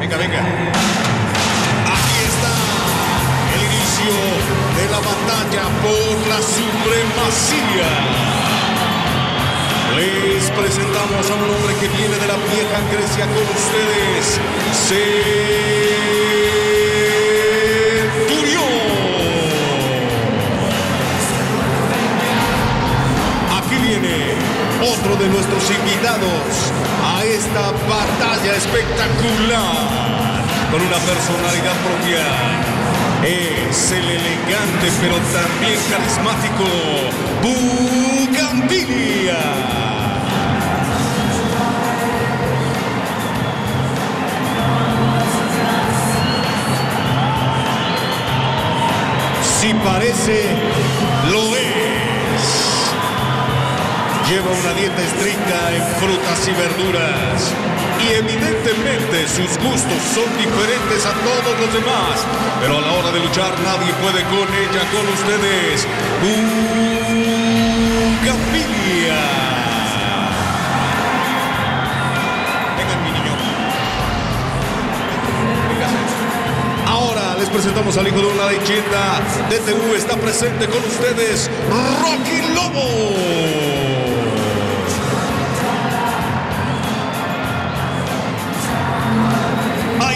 Venga, venga. Aquí está el inicio de la batalla por la supremacía. Les presentamos a un hombre que viene de la vieja Grecia con ustedes. Centurión. Otro de nuestros invitados a esta batalla espectacular con una personalidad propia. Es el elegante pero también carismático Bugambilia. Si parece, lo es. Lleva una dieta estricta en frutas y verduras. Y evidentemente sus gustos son diferentes a todos los demás. Pero a la hora de luchar nadie puede con ella, con ustedes. Bugambilia. Vengan, mi niño. Ahora les presentamos al hijo de una leyenda. DTU está presente con ustedes, Rocky Lobo.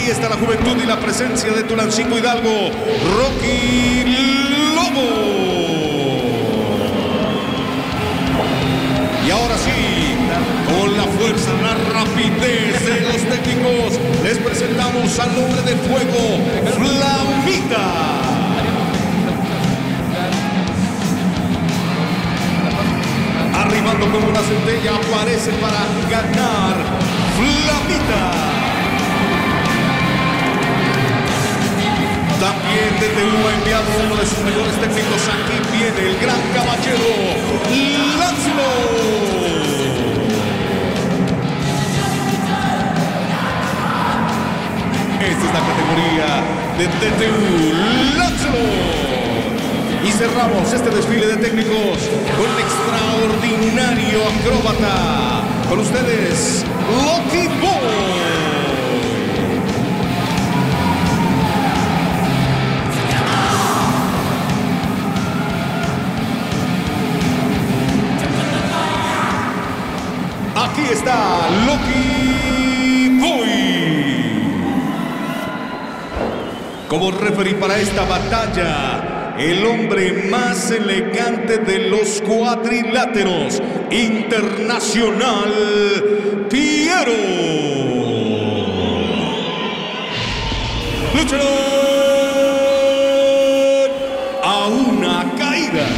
Ahí está la juventud y la presencia de Tulancingo Hidalgo, Rocky Lobo. Y ahora sí, con la fuerza, la rapidez de los técnicos, les presentamos al hombre de fuego, Flamita. Arribando como una centella, aparece para ganar Flamita. También DTU ha enviado uno de sus mejores técnicos. Aquí viene el gran caballero, Lánzalo. Esta es la categoría de DTU, Lánzalo. Y cerramos este desfile de técnicos con un extraordinario acróbata. Con ustedes, Lucky Boy. Como referee para esta batalla, el hombre más elegante de los cuadriláteros, internacional, Piero. Luchador a una caída.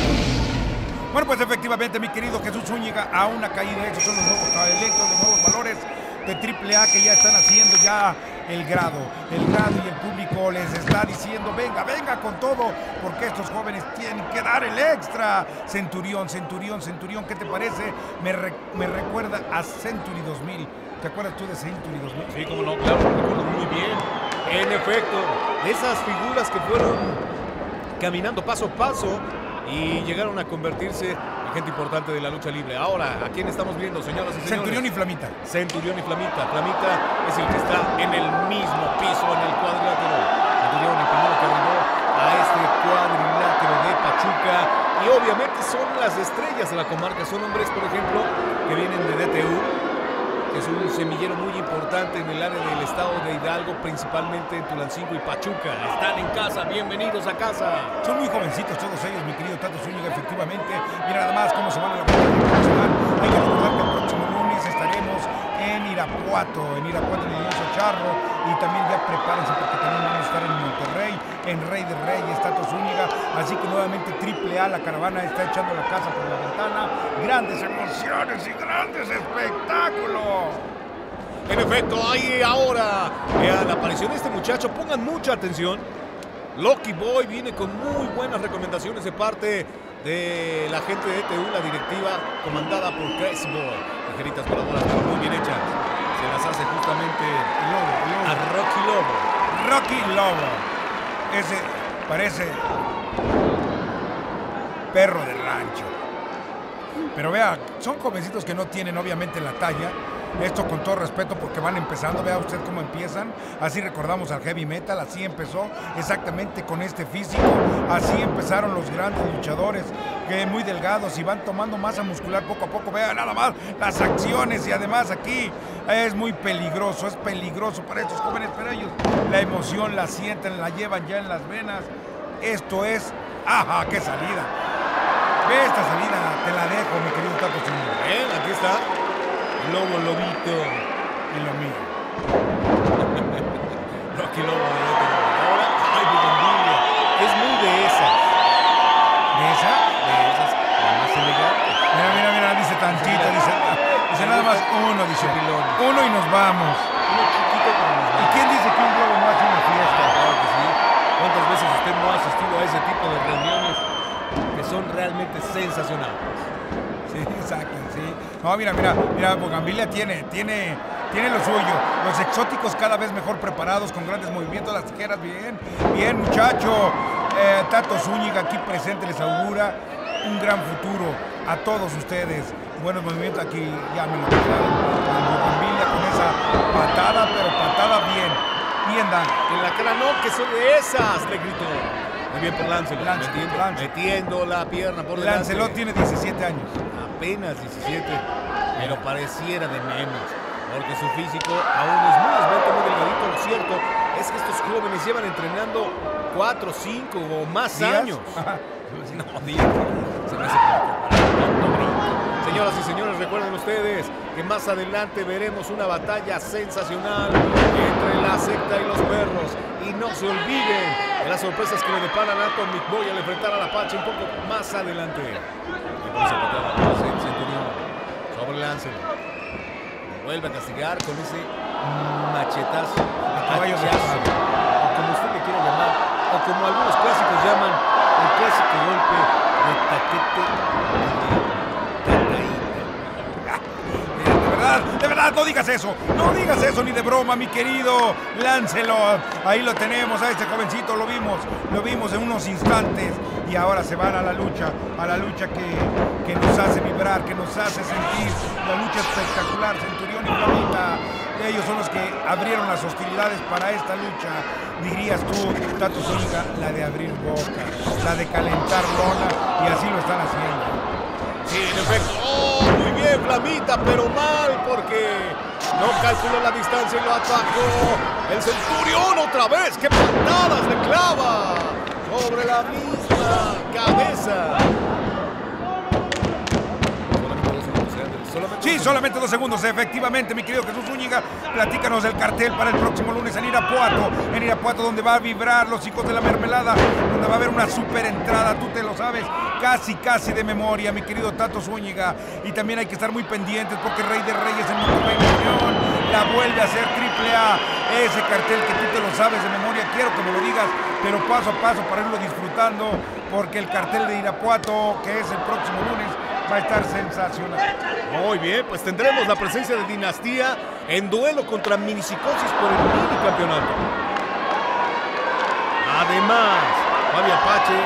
Bueno, pues efectivamente, mi querido Jesús Zúñiga, a una caída. Esos son los nuevos talentos, los nuevos valores de AAA que ya están haciendo ya el grado. El grado y el público les está diciendo, venga, venga con todo, porque estos jóvenes tienen que dar el extra. Centurión, Centurión, Centurión, ¿qué te parece? Me, me recuerda a Century 2000. ¿Te acuerdas tú de Century 2000? Sí, como no, claro, lo recuerdo muy bien. En efecto, esas figuras que fueron caminando paso a paso y llegaron a convertirse gente importante de la lucha libre. Ahora, ¿a quién estamos viendo, señoras y señores? Centurión y Flamita. Centurión y Flamita. Flamita es el que está en el mismo piso, en el cuadrilátero. Centurión, el primero que arribó a este cuadrilátero de Pachuca. Y obviamente son las estrellas de la comarca. Son hombres, por ejemplo, que vienen de DTU, es un semillero muy importante en el área del estado de Hidalgo, principalmente en Tulancingo y Pachuca. Están en casa, bienvenidos a casa. Son muy jovencitos todos ellos, mi querido Tato Zúñiga, efectivamente. Mira nada más cómo se van a la van. Hay que recordar que el próximo lunes estaremos en Irapuato, en Irapuato, en el Charro. Y también ya prepárense porque también vamos a estar en en Rey de Reyes, Tato Zúñiga. Así que nuevamente Triple A, la caravana está echando la casa por la ventana. Grandes emociones y grandes espectáculos. En efecto, ahí ahora vean la aparición de este muchacho. Pongan mucha atención. Loki Boy viene con muy buenas recomendaciones de parte de la gente de ETU, la directiva comandada por Crazy Boy. Tijeritas voladoras, muy bien hechas. Se las hace justamente lobo, lobo. a Rocky Lobo. Rocky Lobo. Ese parece perro de rancho. Pero vea, son jovencitos que no tienen obviamente la talla. Esto con todo respeto porque van empezando, vea usted cómo empiezan. Así recordamos al heavy metal, así empezó exactamente con este físico. Así empezaron los grandes luchadores, que muy delgados y van tomando masa muscular poco a poco. Vea nada más las acciones y además aquí es muy peligroso, es peligroso para estos jóvenes, pero ellos la emoción la sienten, la llevan ya en las venas. Esto es, ¡ajá, qué salida! Ve esta salida, te la dejo, mi querido Tato Zúñiga. Bien, aquí está. Lobo Lobito. Y lo mío. Rocky Lobo nos vamos. Uno chiquito, pero nos ¿Y quién dice que un globo no hace una fiesta? Claro que sí. ¿Cuántas veces usted no ha asistido a ese tipo de reuniones que son realmente sensacionales? Sí, exacto, sí. No, mira, mira, mira, Bogambilia tiene, tiene, tiene lo suyo. Los exóticos cada vez mejor preparados, con grandes movimientos, las tijeras bien, bien, muchacho. Eh, Tato Zúñiga aquí presente les augura un gran futuro a todos ustedes. Buenos movimientos aquí, ya me lo con esa patada, pero patada bien, bien dan. En la cara no, que son de esas, le gritó. Muy bien por Lancelot, Lancelot, metiendo, Lancelot. metiendo la pierna por delante. Lancelot tiene 17 años. apenas 17, pero pareciera de menos, porque su físico aún es muy esbelto, muy delgadito. Lo cierto es que estos jóvenes llevan entrenando 4, 5 o más ¿Días? años. No, días, se me hace poco. Señoras y señores, recuerden ustedes que más adelante veremos una batalla sensacional entre la secta y los perros. Y no se olviden de las sorpresas que le deparan a Atomic Boy al enfrentar a la Apache un poco más adelante. Sobre vuelve a castigar con ese machetazo, caballo o como usted le quiera llamar, o como algunos clásicos llaman, el clásico golpe de taquete y de cataíta. De no digas eso. No digas eso ni de broma, mi querido Lancelot. Ahí lo tenemos, a este jovencito lo vimos, lo vimos en unos instantes. Y ahora se van a la lucha, a la lucha que, que nos hace vibrar, que nos hace sentir. La lucha espectacular, Centurión y Flamita. Ellos son los que abrieron las hostilidades para esta lucha. Dirías tú, Tato Zúñiga, la de abrir boca, la de calentar lona, y así lo están haciendo. En efecto. ¡Oh, muy bien, Flamita, pero mal porque no calculó la distancia y lo atacó. El Centurión otra vez. ¡Qué patadas le clava! Sobre la misma cabeza. Sí, solamente dos segundos, efectivamente, mi querido Jesús Zúñiga. Platícanos del cartel para el próximo lunes en Irapuato. En Irapuato, donde va a vibrar los hijos de la mermelada, donde va a haber una super entrada, tú te lo sabes, casi, casi de memoria, mi querido Tato Zúñiga. Y también hay que estar muy pendientes porque Rey de Reyes en Monterrey León la vuelve a hacer triple A. Ese cartel que tú te lo sabes de memoria, quiero que me lo digas, pero paso a paso para irlo disfrutando, porque el cartel de Irapuato, que es el próximo lunes, va a estar sensacional. Muy bien, pues tendremos la presencia de Dinastía en duelo contra Minicicosis por el mini campeonato. Además, Fabio Apache,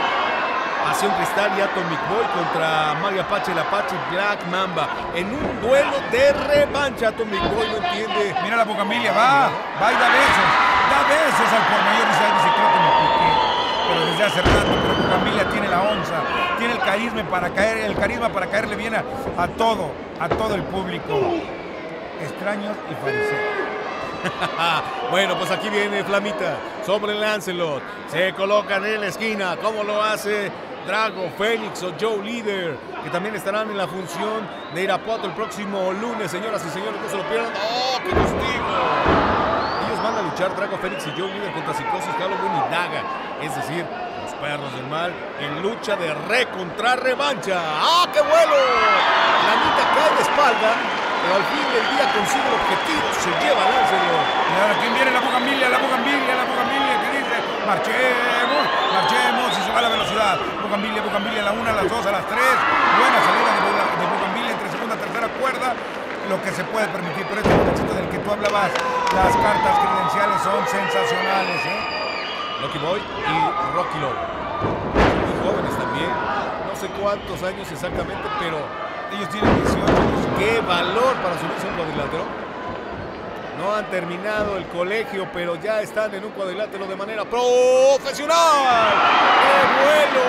Pasión Cristal y Atomic Boy contra Mario Apache, el Apache y Black Mamba en un duelo de revancha. Atomic Boy no entiende. Mira la bocamilla, va, va y da besos, da besos al por mayor dice, creo que me piqué. Pero desde hace rato, pero Bocamilla tiene la onza, tiene el carisma para caer, el carisma para caerle bien a, a todo, a todo el público. Extraños y fariseos. bueno, pues aquí viene Flamita sobre Lancelot. Se colocan en la esquina. ¿Cómo lo hace Drago, Fénix o Joe Líder? Que también estarán en la función de Irapuato el próximo lunes. Señoras y señores, no se lo pierdan. ¡Oh, qué castigo! Ellos van a luchar Drago, Fénix y Joe Líder contra Psicosis, Halloween y Daga. Es decir, en lucha de re contra revancha. ¡Ah, qué vuelo! Flamita cae de espalda. Pero al fin del día consigue el objetivo, se lleva a Lancelot. Y ahora, ¿quién viene? La bocamilla, la bocamilla, la bocamilla, que dice, marchemos, marchemos y se va a la velocidad. Bocamilla, bocamilla, a la una, a las dos, a las tres. Buena salida de, Boga- de entre segunda tercera cuerda. Lo que se puede permitir, pero este jovencito del que tú hablabas, las cartas credenciales son sensacionales, ¿eh? Lucky Boy y Rocky. Son muy jóvenes también. No sé cuántos años exactamente, pero Ellos tienen 18. ¡Qué valor para subirse a un cuadrilátero! No han terminado el colegio, pero ya están en un cuadrilátero de manera profesional. ¡Qué vuelo!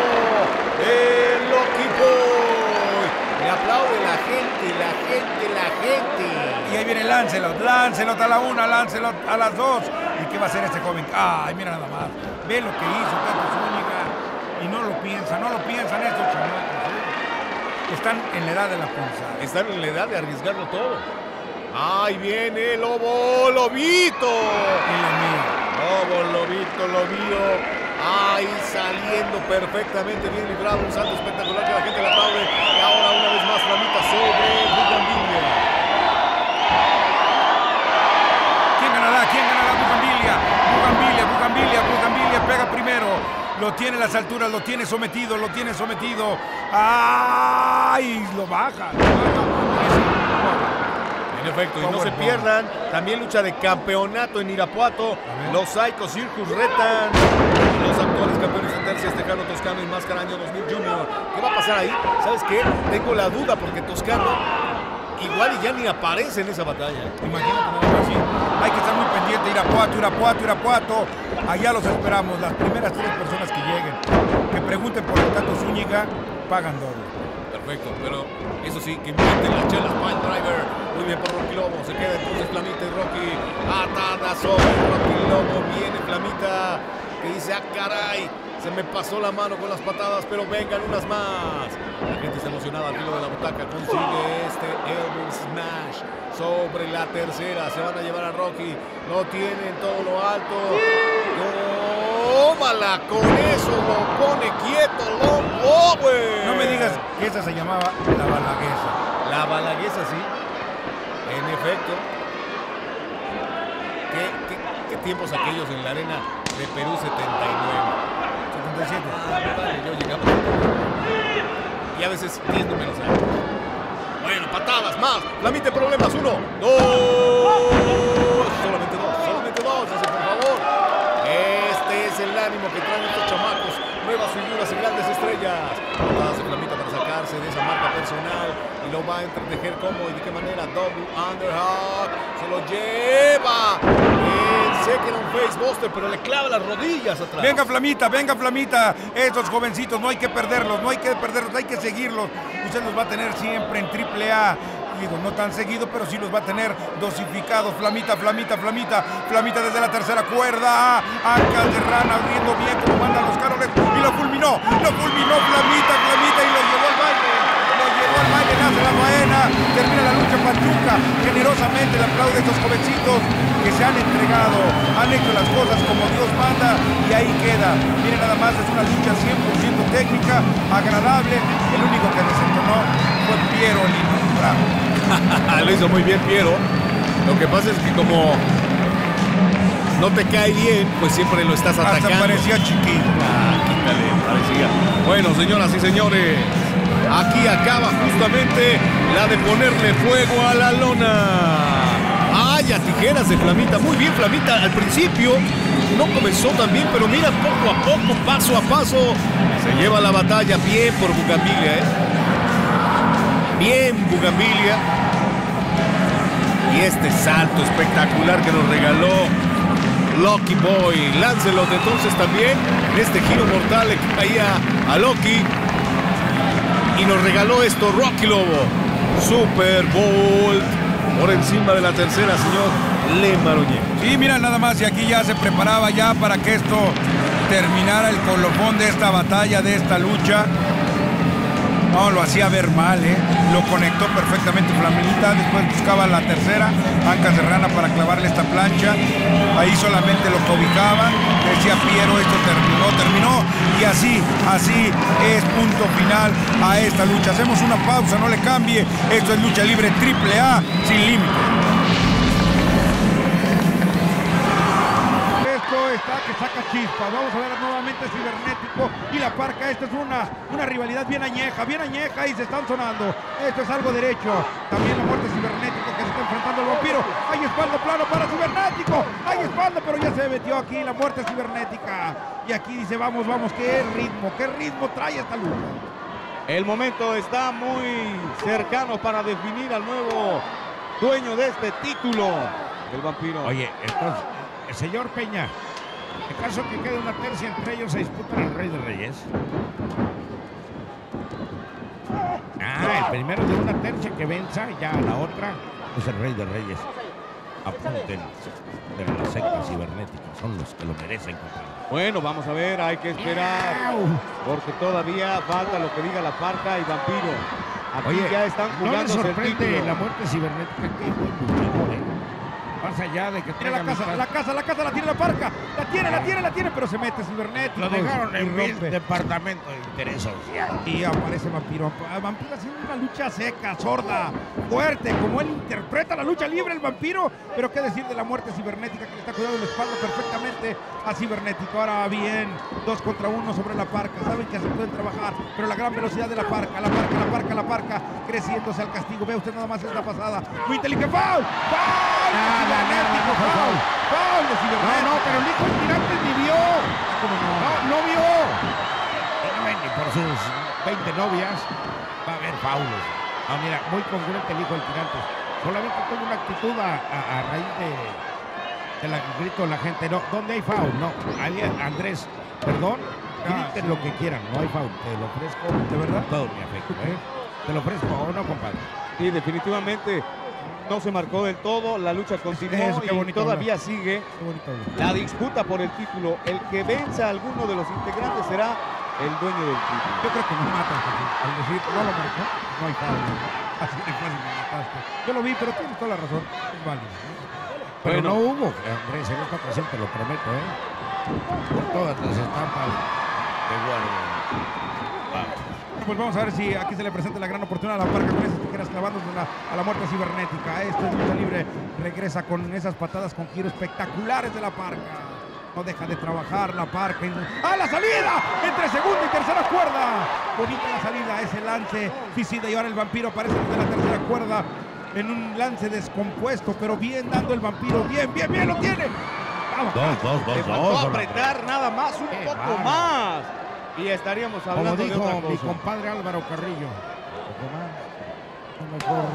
¡El Loki Boy! Le aplaude la gente, la gente, la gente. Y ahí viene Lancelot, Lancelot a la una, Lancelot a las dos. ¿Y qué va a hacer este joven? Ay, mira nada más. Ve lo que hizo Tato Zúñiga. Y no lo piensa, no lo piensan estos chamacos. ¿eh? Están en la edad de la punzada. Están en la edad de arriesgarlo todo. ¡Ahí viene Lobo Lobito! Lo. Lobo Lobito, Lobito. Ahí saliendo perfectamente bien librado. Un salto espectacular que la gente le aplaude. Y ahora una vez más Flamita sobre Lo tiene las alturas, lo tiene sometido, lo tiene sometido. ¡Ay! Lo baja. Lo baja. En efecto, y no se pierdan. También lucha de campeonato en Irapuato. Los Psycho Circus retan los actuales campeones de tercias Tejano, Toscano y Máscara Año 2000 Junior. ¿Qué va a pasar ahí? ¿Sabes qué? Tengo la duda porque Toscano igual y ya ni aparece en esa batalla. Imagínate. Hay que estar muy Irapuato, Irapuato, Irapuato. Allá los esperamos, las primeras tres personas que lleguen, que pregunten por el Tato Zúñiga, pagan doble. Perfecto, pero eso sí, que inventen las chelas Pine Driver. Muy bien por Rocky Lobo. Se queda entonces Flamita y Rocky. Atada sobre Rocky Lobo. Viene Flamita que dice, ah caray. Se me pasó la mano con las patadas, pero vengan unas más. La gente está emocionada al filo de la butaca. Consigue este Elbow Smash sobre la tercera. Se van a llevar a Rocky. Lo tienen todo lo alto. Tómala con eso. Lo pone quieto. Long Power. No me digas que esa se llamaba la balaguesa. La balaguesa, sí. En efecto. ¿Qué, qué, qué tiempos aquellos en la arena de Perú 79? 77. Vale, yo llegaba. Y a veces 10 números antes. Bueno, patadas, más. Flamite problemas. Uno, dos. Solamente dos, solamente dos. Por favor. Este es el ánimo que traen estos chamacos. Nuevas figuras y grandes estrellas. Patadas de Flamita para sacarse de esa marca personal. Y lo va a entretejer cómo y de qué manera. Double underhog. Se lo lleva. Pensé que era un facebuster, pero le clava las rodillas atrás. Venga Flamita, venga Flamita. Estos jovencitos no hay que perderlos, no hay que perderlos, hay que seguirlos. Usted los va a tener siempre en triple A. Digo, no tan seguido, pero sí los va a tener dosificados. Flamita, flamita, flamita, flamita desde la tercera cuerda. Ancas de rana abriendo bien como mandan los caroles. Y lo fulminó, lo fulminó Flamita, flamita y lo llevó la faena. Termina la lucha Pachuca. Generosamente le aplaude a estos jovencitos que se han entregado, han hecho las cosas como Dios manda y ahí queda. Miren nada más, es una lucha 100% técnica, agradable. El único que desentonó fue Piero Lino. Bravo. lo hizo muy bien Piero. Lo que pasa es que como no te cae bien, pues siempre lo estás Hasta atacando. parecía chiquito. Ah, quítale, parecía. Bueno, señoras y señores, aquí acaba justamente la de ponerle fuego a la lona. ¡Ay, a tijeras de Flamita! Muy bien, Flamita. Al principio no comenzó tan bien, pero mira, poco a poco, paso a paso, se lleva la batalla. Bien por Bugambilia, ¿eh? Bien, Bugambilia. Y este salto espectacular que nos regaló Lucky Boy. Lancelot entonces también en este giro mortal le caía a Loki. Y nos regaló esto Rocky Lobo. Super Bowl por encima de la tercera, señor Le Maroñé. Sí, mira nada más, y aquí ya se preparaba ya para que esto terminara el colofón de esta batalla, de esta lucha. No, lo hacía ver mal, ¿eh? Lo conectó perfectamente Flaminita, después buscaba la tercera, Anca Serrana para clavarle esta plancha. Ahí solamente lo cobijaban. Decía Piero, esto terminó, terminó. Y así, así es punto final a esta lucha. Hacemos una pausa, no le cambie. Esto es lucha libre triple A, sin límite. Que saca chispas. Vamos a ver nuevamente cibernético y la parca. Esta es una, una rivalidad bien añeja, bien añeja y se están sonando. Esto es algo derecho. También la muerte cibernético que se está enfrentando al vampiro. Hay espalda plano para cibernético. Hay espalda, pero ya se metió aquí la muerte cibernética. Y aquí dice, vamos, vamos, qué ritmo, qué ritmo trae esta lucha. El momento está muy cercano para definir al nuevo dueño de este título, el vampiro. Oye, entonces, el señor Peña, en caso que quede una tercia entre ellos, se disputan el Rey de Reyes. Ah, el primero de una tercia que venza, ya la otra es el Rey de Reyes. Apunten de la secta cibernética, son los que lo merecen. Bueno, vamos a ver, hay que esperar, porque todavía falta lo que diga la parca y vampiro. Aquí Oye, ya están ¿no jugando el sorprende la muerte cibernética? Eh. Más allá de que Tiene la casa, la casa, la casa, la tiene la parca. La tiene, la tiene, la tiene, pero se mete cibernético. Lo dejaron en el departamento de interés social. Y aparece Vampiro. Ah, Vampiro haciendo una lucha seca, sorda, fuerte, como él interpreta la lucha libre, el vampiro. Pero qué decir de la muerte cibernética que le está cuidando la espalda perfectamente a cibernético. Ahora bien, dos contra uno sobre la parca. Saben que se pueden trabajar, pero la gran velocidad de la parca, la parca, la parca, la parca, creciéndose al castigo. Ve usted nada más esta pasada. Muy inteligente. ¡Foul! ¡Foul! Nada, nada, no, ¡Foul! ¡Foul de No, cibernético! no, pero el hijo del tirante ni vio. ¿Cómo no? No, vio. Ni por sus 20 novias va a haber faulos. Ah, mira, muy congruente el hijo del tirante. Solamente tuvo una actitud a, a- a raíz de, la grito de la gente. No, ¿dónde hay foul? No, Andrés, perdón, griten lo que quieran, no hay foul. Te lo ofrezco ¿De verdad? todo mi afecto, ¿eh? Te lo ofrezco, ¿o no, compadre? Sí, definitivamente no se marcó del todo, la lucha continuó Eso, qué y bonito todavía sigue Qué la disputa por el título. El que venza a alguno de los integrantes será el dueño del título. Yo creo que nos matan. Al decir no lo marcó, no hay foul. Así de fácil me mataste. Yo lo vi, pero tienes toda la razón. Es válido. Pero Bueno. no hubo, Andrés, en esta ocasión te lo prometo, ¿eh? Por todas las estampas de guardia. Bueno, Pues vamos a ver si aquí se le presenta la gran oportunidad a la parca con esas tijeras clavando a la muerte cibernética. Esto es lucha libre. Regresa con esas patadas con giros espectaculares de la parca. No deja de trabajar la parca. ¡Ah, la salida! Entre segunda y tercera cuerda. Bonita la salida, ese lance suicida. Y ahora el vampiro aparece desde la tercera cuerda en un lance descompuesto, pero bien dando el vampiro. Bien, bien, bien, lo tiene. Vamos. Dos, dos, dos, dos. apretar nada más, un Qué poco más. Y estaríamos Como hablando de dijo otra mi compadre Álvaro Carrillo. poco más, a lo mejor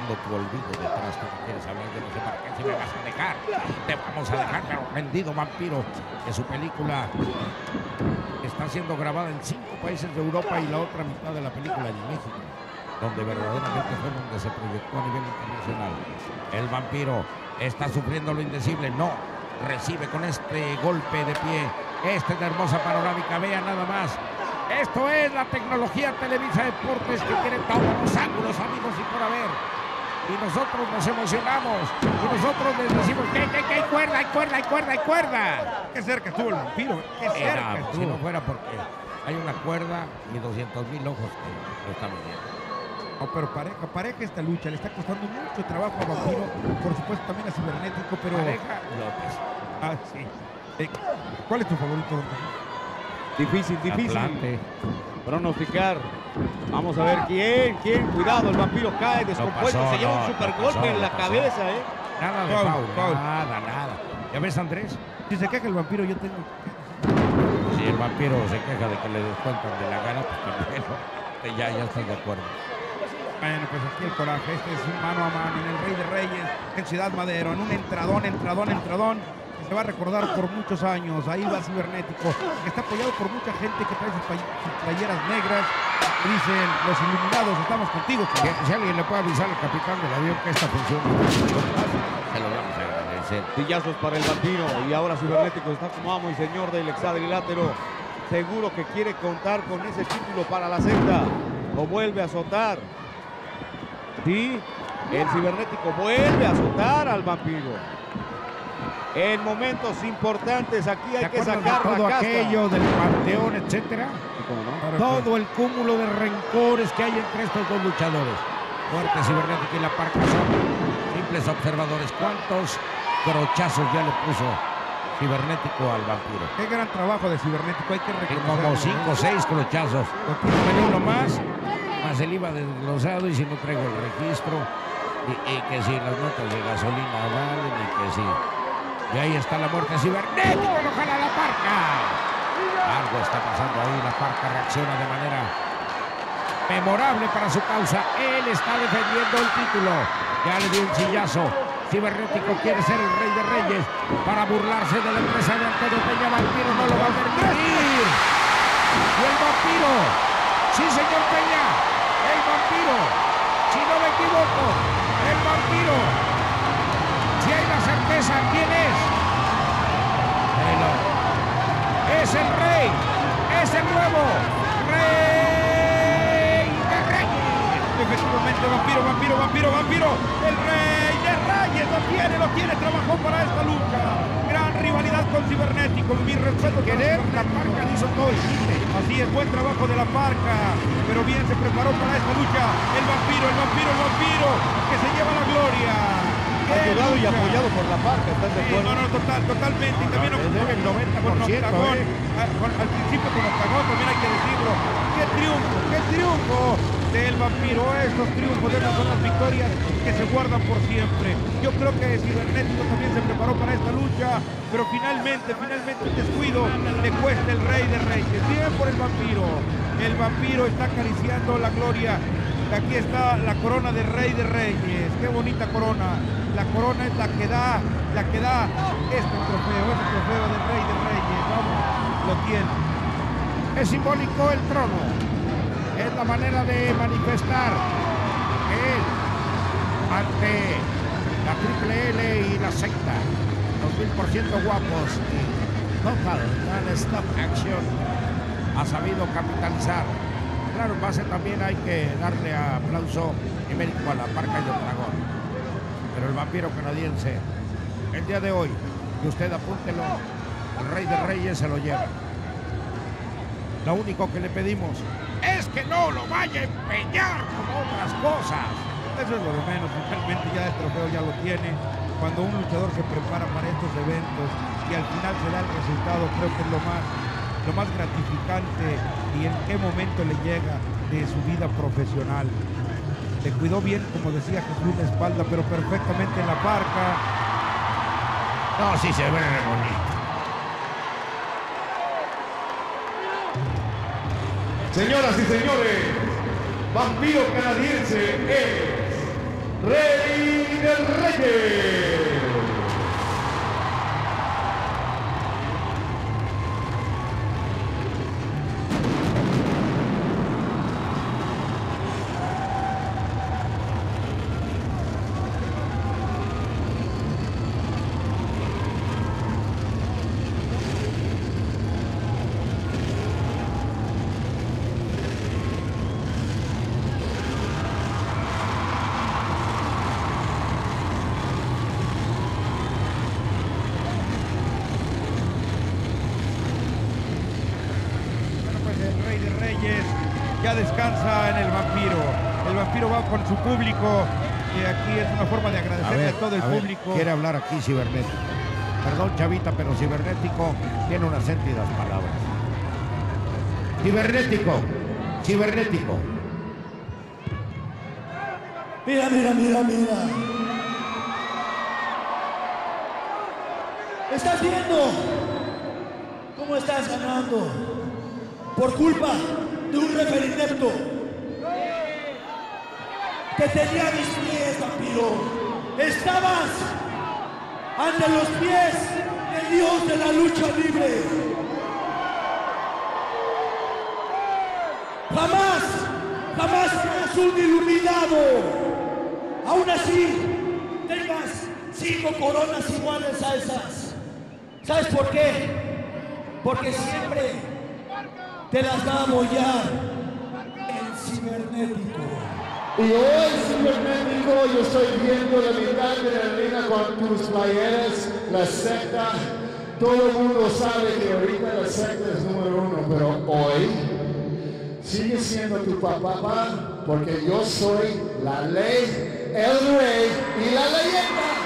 tu olvido detrás, tú no quieres hablar de no sé para qué, si me vas a dejar. Te vamos a dejar, pero rendido vampiro, que su película está siendo grabada en cinco países de Europa y la otra mitad de la película en México, donde verdaderamente fue donde se proyectó a nivel internacional. El vampiro está sufriendo lo indecible, no, recibe con este golpe de pie, esta es la hermosa panorámica, vea nada más. Esto es la tecnología Televisa Deportes que tiene todos los ángulos, amigos, y por haber. Y nosotros nos emocionamos. Y nosotros les decimos que, que, que hay cuerda, hay cuerda, hay cuerda, hay cuerda. Qué cerca estuvo el vampiro. Qué Eh, cerca no, si estuvo. no fuera porque hay una cuerda y 200 mil ojos que lo están viendo. No, pero pareja, pareja esta lucha, le está costando mucho trabajo a Vampiro, por supuesto también a Cibernético, pero... Pareja López. Ah, sí. Eh, ¿Cuál es tu favorito? Difícil, difícil. Atlante. Pronosticar. Vamos a ver quién, quién. Cuidado, el vampiro cae descompuesto. pasó, se lleva un super no golpe pasó, en la cabeza, ¿eh? Nada de nada, nada. ¿Ya ves, Andrés? Si se queja el vampiro, yo tengo... Si el vampiro se queja de que le descuentan de la gana, pues también, ¿no? Que ya, ya estás de acuerdo. Bueno, pues aquí el coraje, este es un mano a mano en el Rey de Reyes, en Ciudad Madero, en un entradón, entradón, entradón, que se va a recordar por muchos años. Ahí va Cibernético, que está apoyado por mucha gente que trae sus playeras negras. Dicen, los iluminados, estamos contigo. Si, cabrón". si alguien le puede avisar al capitán del avión que esta funciona, se lo vamos a agradecer. Sillazos para el vampiro. Y ahora Cibernético está como amo y señor del hexadrilátero. Seguro que quiere contar con ese título para la secta. Lo vuelve a azotar. Sí, el cibernético vuelve a azotar al vampiro. En momentos importantes aquí ¿Te hay que sacar todo la aquello del panteón, etcétera? Todo el cúmulo de rencores que hay entre estos dos luchadores. Muerte cibernética y la parca son simples observadores. ¿Cuántos brochazos ya le puso cibernético al vampiro? Qué gran trabajo de Cibernético, hay que Y reconocerlo. como cinco o seis brochazos. Pero uno más, más el IVA desglosado y si no traigo el registro. Y, y que si las notas de gasolina valen y que si. Y ahí está la muerte cibernética, no jala la parca. Algo está pasando ahí. La parca reacciona de manera memorable para su causa. Él está defendiendo el título. Ya le dio un sillazo. Cibernético quiere ser el rey de reyes para burlarse de la empresa de Antonio Peña. Vampiro no lo va a permitir. Y el vampiro. Sí, señor Peña. El vampiro. Si no me equivoco. El vampiro. Si hay la certeza, ¿quién es? Es el rey. Es el nuevo rey de reyes. Efectivamente, vampiro, vampiro, vampiro, vampiro. El rey de reyes lo tiene, lo tiene, trabajó para esta lucha. Gran rivalidad con Cibernético. Mi respeto Querer, la parca hizo todo el. Así es, buen trabajo de la parca. Pero bien se preparó para esta lucha. El vampiro, el vampiro, el vampiro. Que se lleva la gloria. ¡Qué Ayudado y apoyado por la parca, ¿estás de Sí, acuerdo? no, no, total, totalmente. Y también debe el 90%, con Octagón, ¿eh? ah, con- al principio con Octagón, también hay que decirlo. ¡Qué triunfo, qué triunfo del vampiro! Estos triunfos de las victorias que se guardan por siempre. Yo creo que Cibernético también se preparó para esta lucha, pero finalmente, finalmente el descuido le cuesta el rey de reyes. Bien por el vampiro. El vampiro está acariciando la gloria. Aquí está la corona de rey de reyes. Qué bonita corona. La corona es la que da, la que da este trofeo, este trofeo de rey de reyes. Vamos, lo tiene. Es simbólico el trono. Es la manera de manifestar él, ante la triple L y la secta, los mil por ciento guapos y total non-stop action, ha sabido capitalizar. Claro, base también hay que darle aplauso emérito a la parca y el dragón. Pero el vampiro canadiense, el día de hoy, y usted apúntelo, el rey de reyes se lo lleva. Lo único que le pedimos es que no lo vaya a empeñar con otras cosas. Eso es lo de menos, finalmente ya el trofeo ya lo tiene. Cuando un luchador se prepara para estos eventos y al final se da el resultado, creo que es lo más, lo más gratificante y en qué momento le llega de su vida profesional. Le cuidó bien, como decía Jesús, la espalda, pero perfectamente en la parca. No, sí se ve bonito. Señoras y señores, Vampiro Canadiense es Rey del Reyes. Bueno, pues el rey de reyes ya descansa en el vampiro. El vampiro va con su público y aquí es una forma de agradecerle a, todo el a hablar aquí cibernético. Perdón, chavita, pero cibernético tiene unas sentidas palabras. Cibernético, cibernético. Mira, mira, mira, mira. ¿Estás viendo cómo estás ganando? Por culpa de un referinepto que tenía mis pies, vampiro. Estabas ante los pies del Dios de la lucha libre. Jamás, jamás serás un iluminado. Aún así, tengas cinco coronas iguales a esas. ¿Sabes por qué? Porque siempre te las va a apoyar el cibernético. Y hoy, cibernético, yo estoy viendo la mitad de la arena con tus playeras, la secta. Todo el mundo sabe que ahorita la secta es número uno, pero hoy sigue siendo tu papá, porque yo soy la ley, el rey y la leyenda.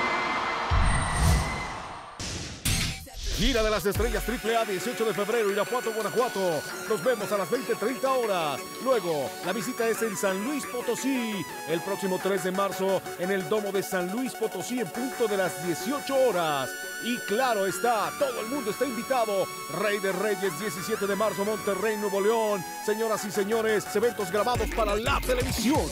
Gira de las Estrellas AAA 18 de febrero, Irapuato, Guanajuato. Nos vemos a las 20.30 horas. Luego, la visita es en San Luis Potosí. El próximo 3 de marzo en el Domo de San Luis Potosí en punto de las 18 horas. Y claro está, todo el mundo está invitado. Rey de Reyes, 17 de marzo, Monterrey, Nuevo León. Señoras y señores, eventos grabados para la televisión.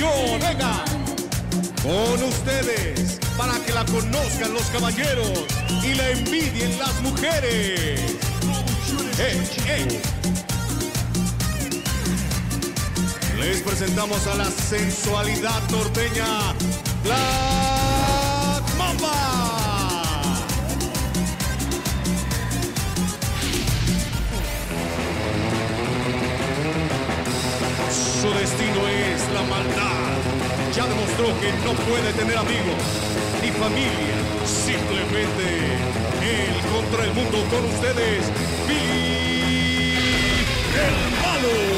Venga, con ustedes para que la conozcan los caballeros y la envidien las mujeres. ¡Ey, ey! Les presentamos a la sensualidad norteña, Black Mamba. Su destino es la. Ya demostró que no puede tener amigos ni familia. Simplemente él contra el mundo con ustedes, Billy el Malo.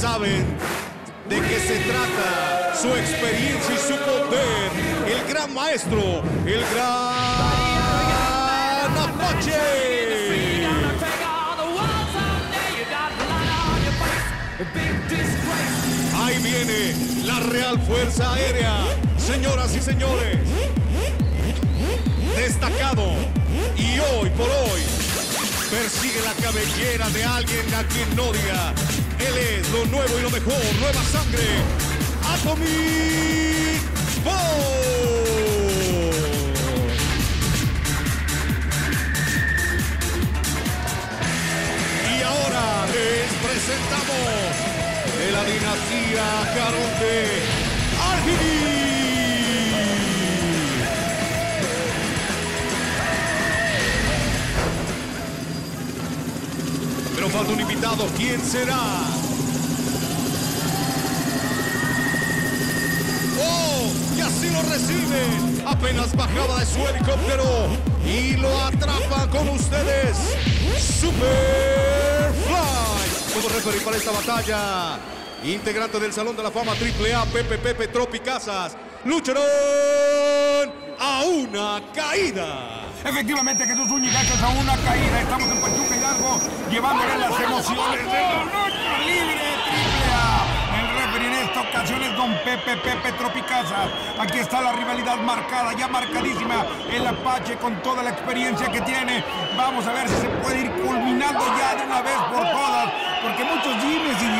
Saben de qué se trata, su experiencia y su poder. El gran maestro, el gran Apache. Ahí viene la Real Fuerza Aérea. Señoras y señores, destacado y hoy por hoy persigue la cabellera de alguien a quien no diga. Él es lo nuevo y lo mejor, nueva sangre. Atomic Boy. Y ahora les presentamos de la dinastía Caronte, Argini. Pero falta un invitado, ¿quién será? ¡Oh! Y así lo recibe. Apenas bajaba de su helicóptero y lo atrapa con ustedes. Superfly. Como referir para esta batalla. Integrante del Salón de la Fama AAA, Pepe Pepe Tropicazas. Lucharán a una caída. Efectivamente, Jesús Zúñiga, esto es a una caída. Estamos en Pachuca Hidalgo, llevándole las emociones de la lucha libre triple A. El referee en esta ocasión es don Pepe Pepe Tropicasa. Aquí está la rivalidad marcada, ya marcadísima. El Apache con toda la experiencia que tiene. Vamos a ver si se puede ir culminando ya de una vez por todas. Porque muchos dimes y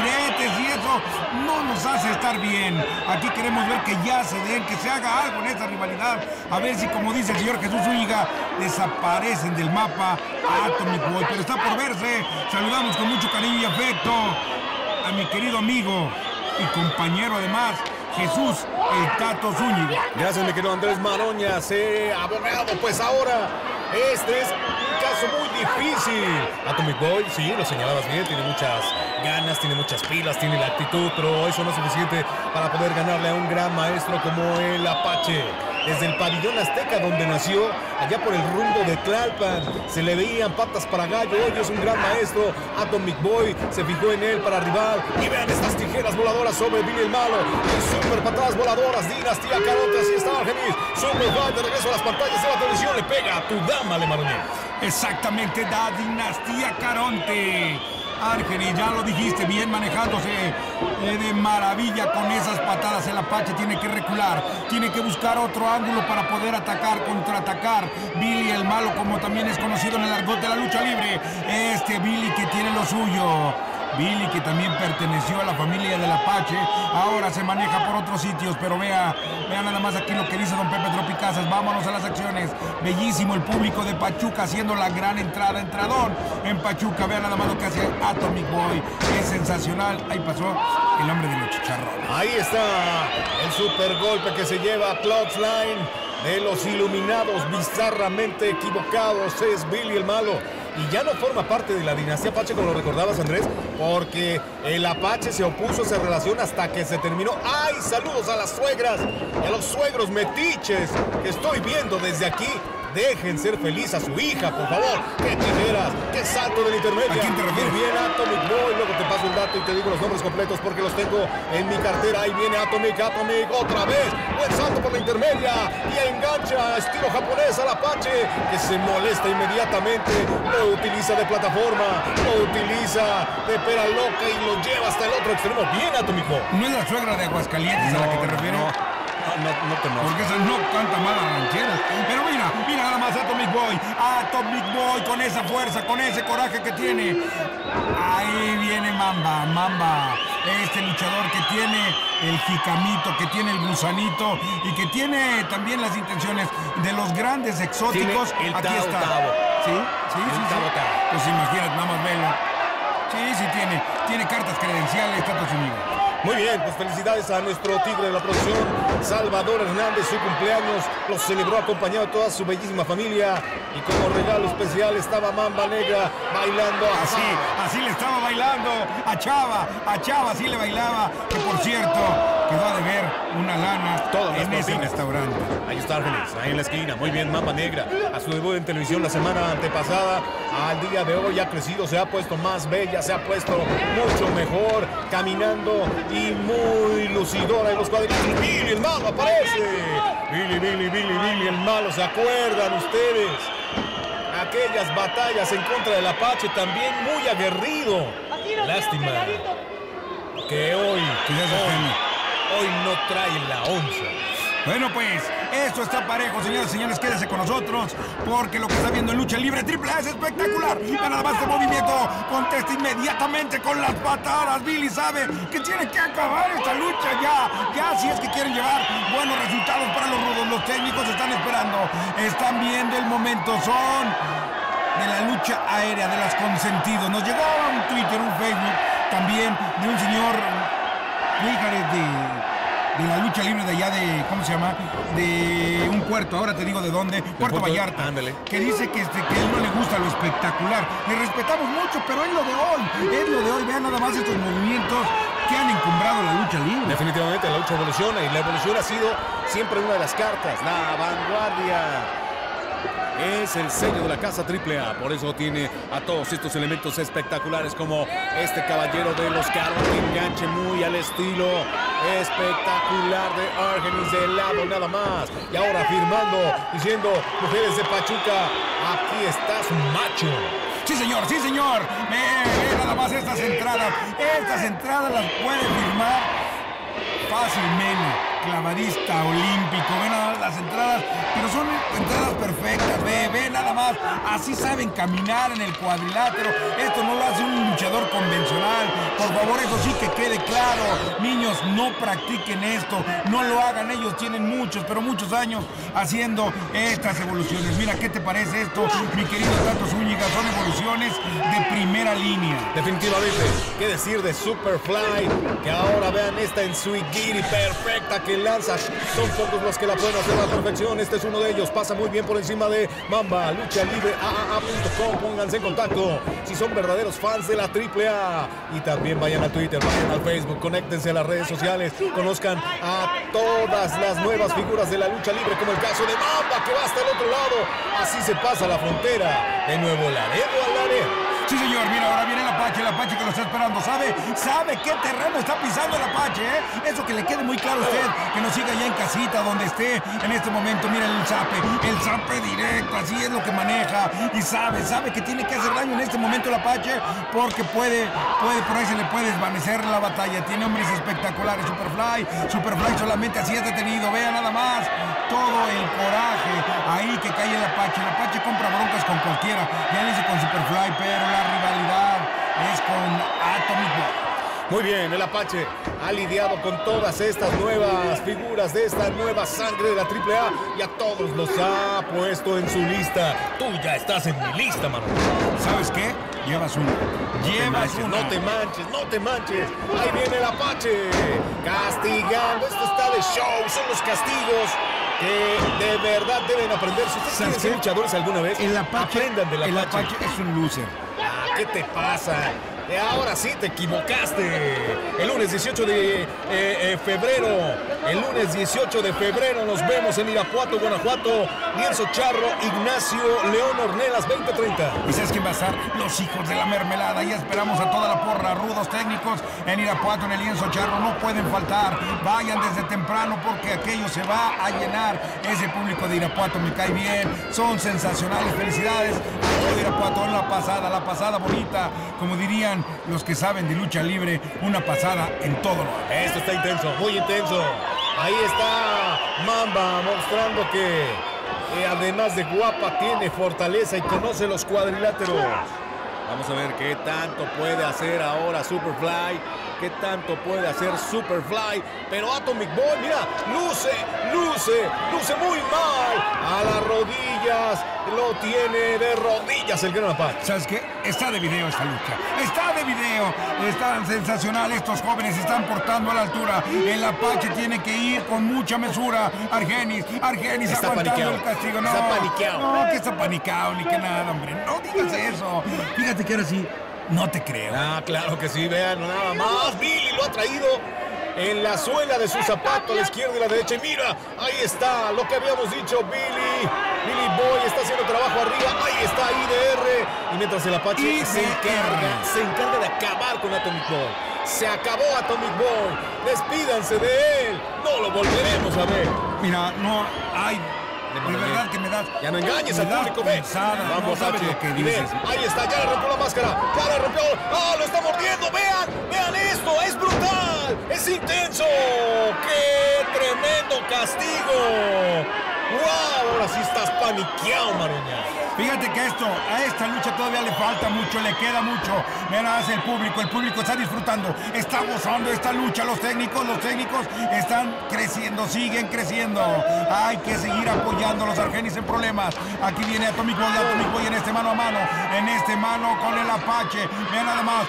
no nos hace estar bien. Aquí queremos ver que ya se den, que se haga algo en esta rivalidad. A ver si, como dice el señor Jesús Zúñiga, desaparecen del mapa Atomic Boy. Pero está por verse. Saludamos con mucho cariño y afecto a mi querido amigo y compañero además, Jesús el Tato Zúñiga. Gracias, mi querido Andrés Maroñas, eh, abogado. Pues ahora, este es difícil. Atomic Boy, sí, lo señalabas bien, tiene muchas ganas, tiene muchas pilas, tiene la actitud, pero eso no es suficiente para poder ganarle a un gran maestro como el Apache. Desde el pabellón azteca donde nació, allá por el rumbo de Tlalpan, se le veían patas para gallo. Hoy es un gran maestro. Atomic Boy se fijó en él para rival. Y vean estas tijeras voladoras sobre Billy el Malo. Y super patadas voladoras. Dinastía Carote, así estaba feliz. Superfly de regreso a las pantallas de la televisión. Le pega a tu dama, le maroné. Exactamente, da dinastía Caronte. Argenis, ya lo dijiste, bien manejándose eh, de maravilla con esas patadas. El Apache tiene que recular, tiene que buscar otro ángulo para poder atacar, contraatacar. Billy el malo, como también es conocido en el argot de la lucha libre. Este Billy que tiene lo suyo. Billy, que también perteneció a la familia del Apache, ahora se maneja por otros sitios, pero vea, vea nada más aquí lo que dice don Pepe Tropicazas. Vámonos a las acciones. Bellísimo el público de Pachuca haciendo la gran entrada, entradón en Pachuca. Vea nada más lo que hace Atomic Boy. Es sensacional. Ahí pasó el hombre de los chicharrones. Ahí está el super golpe que se lleva Clothesline de los iluminados bizarramente equivocados. Es Billy el malo. Y ya no forma parte de la dinastía Apache como lo recordabas Andrés, porque el Apache se opuso a esa relación hasta que se terminó. ¡Ay! Saludos a las suegras y a los suegros metiches que estoy viendo desde aquí. Dejen ser feliz a su hija, por favor. ¡Qué tijeras! ¡Qué salto del intermedio! ¿A quién te refieres? Bien, Atomic Boy. Luego te paso el dato y te digo los nombres completos porque los tengo en mi cartera. Ahí viene Atomic, Atomic, otra vez. Buen salto por la intermedia y engancha estilo japonés al Apache que se molesta inmediatamente. Lo utiliza de plataforma, lo utiliza de pera loca y lo lleva hasta el otro extremo. Bien, Atomic Boy. ¿No es la suegra de Aguascalientes a la que te refieres? No, no, no te enojes. Porque esa no canta mal a ranchera. Pero mira, mira nada más Atomic Boy. Atomic Boy con esa fuerza, con ese coraje que tiene. Ahí viene Mamba, Mamba. Este luchador que tiene el jicamito, que tiene el gusanito y que tiene también las intenciones de los grandes exóticos. Tiene el Aquí está. Sí, sí, El sí. Pues imagínate, nada más velo. Sí, sí tiene. Tiene cartas credenciales, Tato Zúñiga. Muy bien, pues felicidades a nuestro tigre de la producción, Salvador Hernández, su cumpleaños, lo celebró acompañado de toda su bellísima familia. Y como regalo especial estaba Mamba Negra bailando Así, así le estaba bailando a Chava, a Chava así le bailaba, que por cierto quedó a deber una lana Todas en ese restaurante. Ahí está Ángeles, ahí en la esquina. Muy bien, Mamba Negra. A su debut en televisión la semana antepasada. Al día de hoy ha crecido, se ha puesto más bella, se ha puesto mucho mejor, caminando y muy lucidora en los cuadritos. Billy el malo aparece. Billy, Billy, Billy, Billy el malo. ¿Se acuerdan ustedes? Aquellas batallas en contra del Apache también muy aguerrido. Lástima que hoy, Que ya se hoy, no trae la onza. Bueno, pues, esto está parejo, señores y señores. Quédese con nosotros, porque lo que está viendo en lucha libre triple es espectacular. Mira nada más este movimiento. Contesta inmediatamente con las patadas. Billy sabe que tiene que acabar esta lucha ya. Ya, si es que quieren llevar buenos resultados para los rudos. Los técnicos están esperando. Están viendo el momento. Son de la lucha aérea, de las consentidos. Nos llegó un Twitter, un Facebook, también de un señor, fíjate, de, de la lucha libre de allá de, ¿cómo se llama? De un puerto, ahora te digo de dónde, Puerto Puerto- Vallarta, ándale. que dice que, este, que a él no le gusta lo espectacular. Le respetamos mucho, pero es lo de hoy, es lo de hoy. Vean nada más estos movimientos que han encumbrado la lucha libre. Definitivamente la lucha evoluciona y la evolución ha sido siempre una de las cartas, la vanguardia. Es el sello de la casa AAA, por eso tiene a todos estos elementos espectaculares como este caballero de los carros que enganche muy al estilo espectacular de Argenis de lado nada más. Y ahora firmando, diciendo, mujeres de Pachuca, aquí está su macho. Sí, señor, sí, señor. Ve nada más estas entradas. Estas entradas las puede firmar fácilmente. Clavadista olímpico, ve nada más las entradas, pero son entradas perfectas, ve, ve nada más, así saben caminar en el cuadrilátero, esto no lo hace un luchador convencional, por favor eso sí que quede claro, niños no practiquen esto, no lo hagan, ellos tienen muchos, pero muchos años haciendo estas evoluciones, mira, ¿qué te parece esto, mi querido Tato Zúñiga? Son evoluciones de primera línea. Definitivamente, qué decir de Superfly, que ahora vean esta en Sweet Giri perfecta que lanza. Son pocos los que la pueden hacer a la perfección. Este es uno de ellos. Pasa muy bien por encima de Mamba, lucha libre AAA.com. Pónganse en contacto si son verdaderos fans de la AAA. Y también vayan a Twitter, vayan al Facebook, conéctense a las redes sociales, conozcan a todas las nuevas figuras de la lucha libre, como el caso de Mamba, que va hasta el otro lado. Así se pasa la frontera. De nuevo, Laredo al Laredo. Sí, señor, mira, ahora viene el Apache, el Apache que lo está esperando. ¿Sabe? ¿Sabe qué terreno está pisando el Apache, eh? Eso que le quede muy claro a usted, que nos siga allá en casita, donde esté en este momento. Mira el zape, el zape directo, así es lo que maneja. Y sabe, sabe que tiene que hacer daño en este momento el Apache, porque puede, puede, por ahí se le puede desvanecer la batalla. Tiene hombres espectaculares, Superfly, Superfly solamente así es detenido. Vea nada más todo el coraje ahí que cae el Apache. El Apache compra broncas con cualquiera, ya hice con Superfly, pero la rivalidad es con Atomic Boy. Muy bien, el Apache ha lidiado con todas estas nuevas figuras de esta nueva sangre de la AAA y a todos los ha puesto en su lista. Tú ya estás en mi lista, mano. ¿Sabes qué? Llevas uno. Llevas uno. no te manches, no te manches. Ahí viene el Apache. Castigando. Esto está de show. Son los castigos que de verdad deben aprender. Si ustedes quieren ¿Sabes ser luchadores alguna vez, El Apache, aprendan del el Apache. Apache es un loser. Ah, ¿Qué te pasa? Eh, Ahora sí te equivocaste. El lunes 18 de eh, eh, febrero, el lunes 18 de febrero nos vemos en Irapuato, Guanajuato. Lienzo Charro, Ignacio León Ornelas, 2030. ¿Y sabes quién va a estar? Los hijos de la mermelada. Ya esperamos a toda la porra. Rudos técnicos en Irapuato, en el lienzo charro. No pueden faltar. Vayan desde temprano porque aquello se va a llenar. Ese público de Irapuato me cae bien. Son sensacionales. Felicidades Irapuato. La pasada, la pasada bonita. Como dirían los que saben de lucha libre, una pasada en todo lo Esto está intenso, muy intenso. Ahí está Mamba mostrando que eh, además de guapa tiene fortaleza y conoce los cuadriláteros. Vamos a ver qué tanto puede hacer ahora Superfly. Qué tanto puede hacer Superfly. Pero Atomic Boy, mira, luce, luce, luce muy mal. A las rodillas. Lo tiene de rodillas el gran Apache. ¿Sabes qué? Está de video esta lucha. Está de video. Están sensacional. Estos jóvenes se están portando a la altura. El Apache tiene que ir con mucha mesura. Argenis, Argenis Está aguantando paniqueado. el castigo. No, Está paniqueado. No, que está paniqueado ni que nada, hombre. No digas eso. Fíjate que ahora sí, no te creo. Ah, claro que sí, vean nada más. Billy lo ha traído en la suela de su zapato a la izquierda y la derecha. Y mira, ahí está lo que habíamos dicho, Billy. Billy Boy está haciendo trabajo arriba. Ahí está IDR. Y mientras el Apache IDR. se encarga, se encarga de acabar con Atomic Boy. Se acabó Atomic Boy. Despídanse de él. No lo volveremos a ver. Mira, no hay. De verdad que me das. Ya no engañes al público, ve. Vamos, no sabes lo que dices. ahí está, ya le rompió la máscara. Ya le rompió. ¡Ah, lo está mordiendo! ¡Vean! ¡Vean esto! ¡Es brutal! ¡Es intenso! ¡Qué tremendo castigo! ¡Wow! Ahora sí estás paniqueado, Maroña. Fíjate que esto, a esta lucha todavía le falta mucho, le queda mucho. Mira, hace el público, el público está disfrutando, está gozando esta lucha. Los técnicos, los técnicos están creciendo, siguen creciendo. Hay que seguir apoyando a los Argenis en problemas. Aquí viene Atomic Boy, Atomic Boy en este mano a mano, en este mano con el Apache. Mira nada más,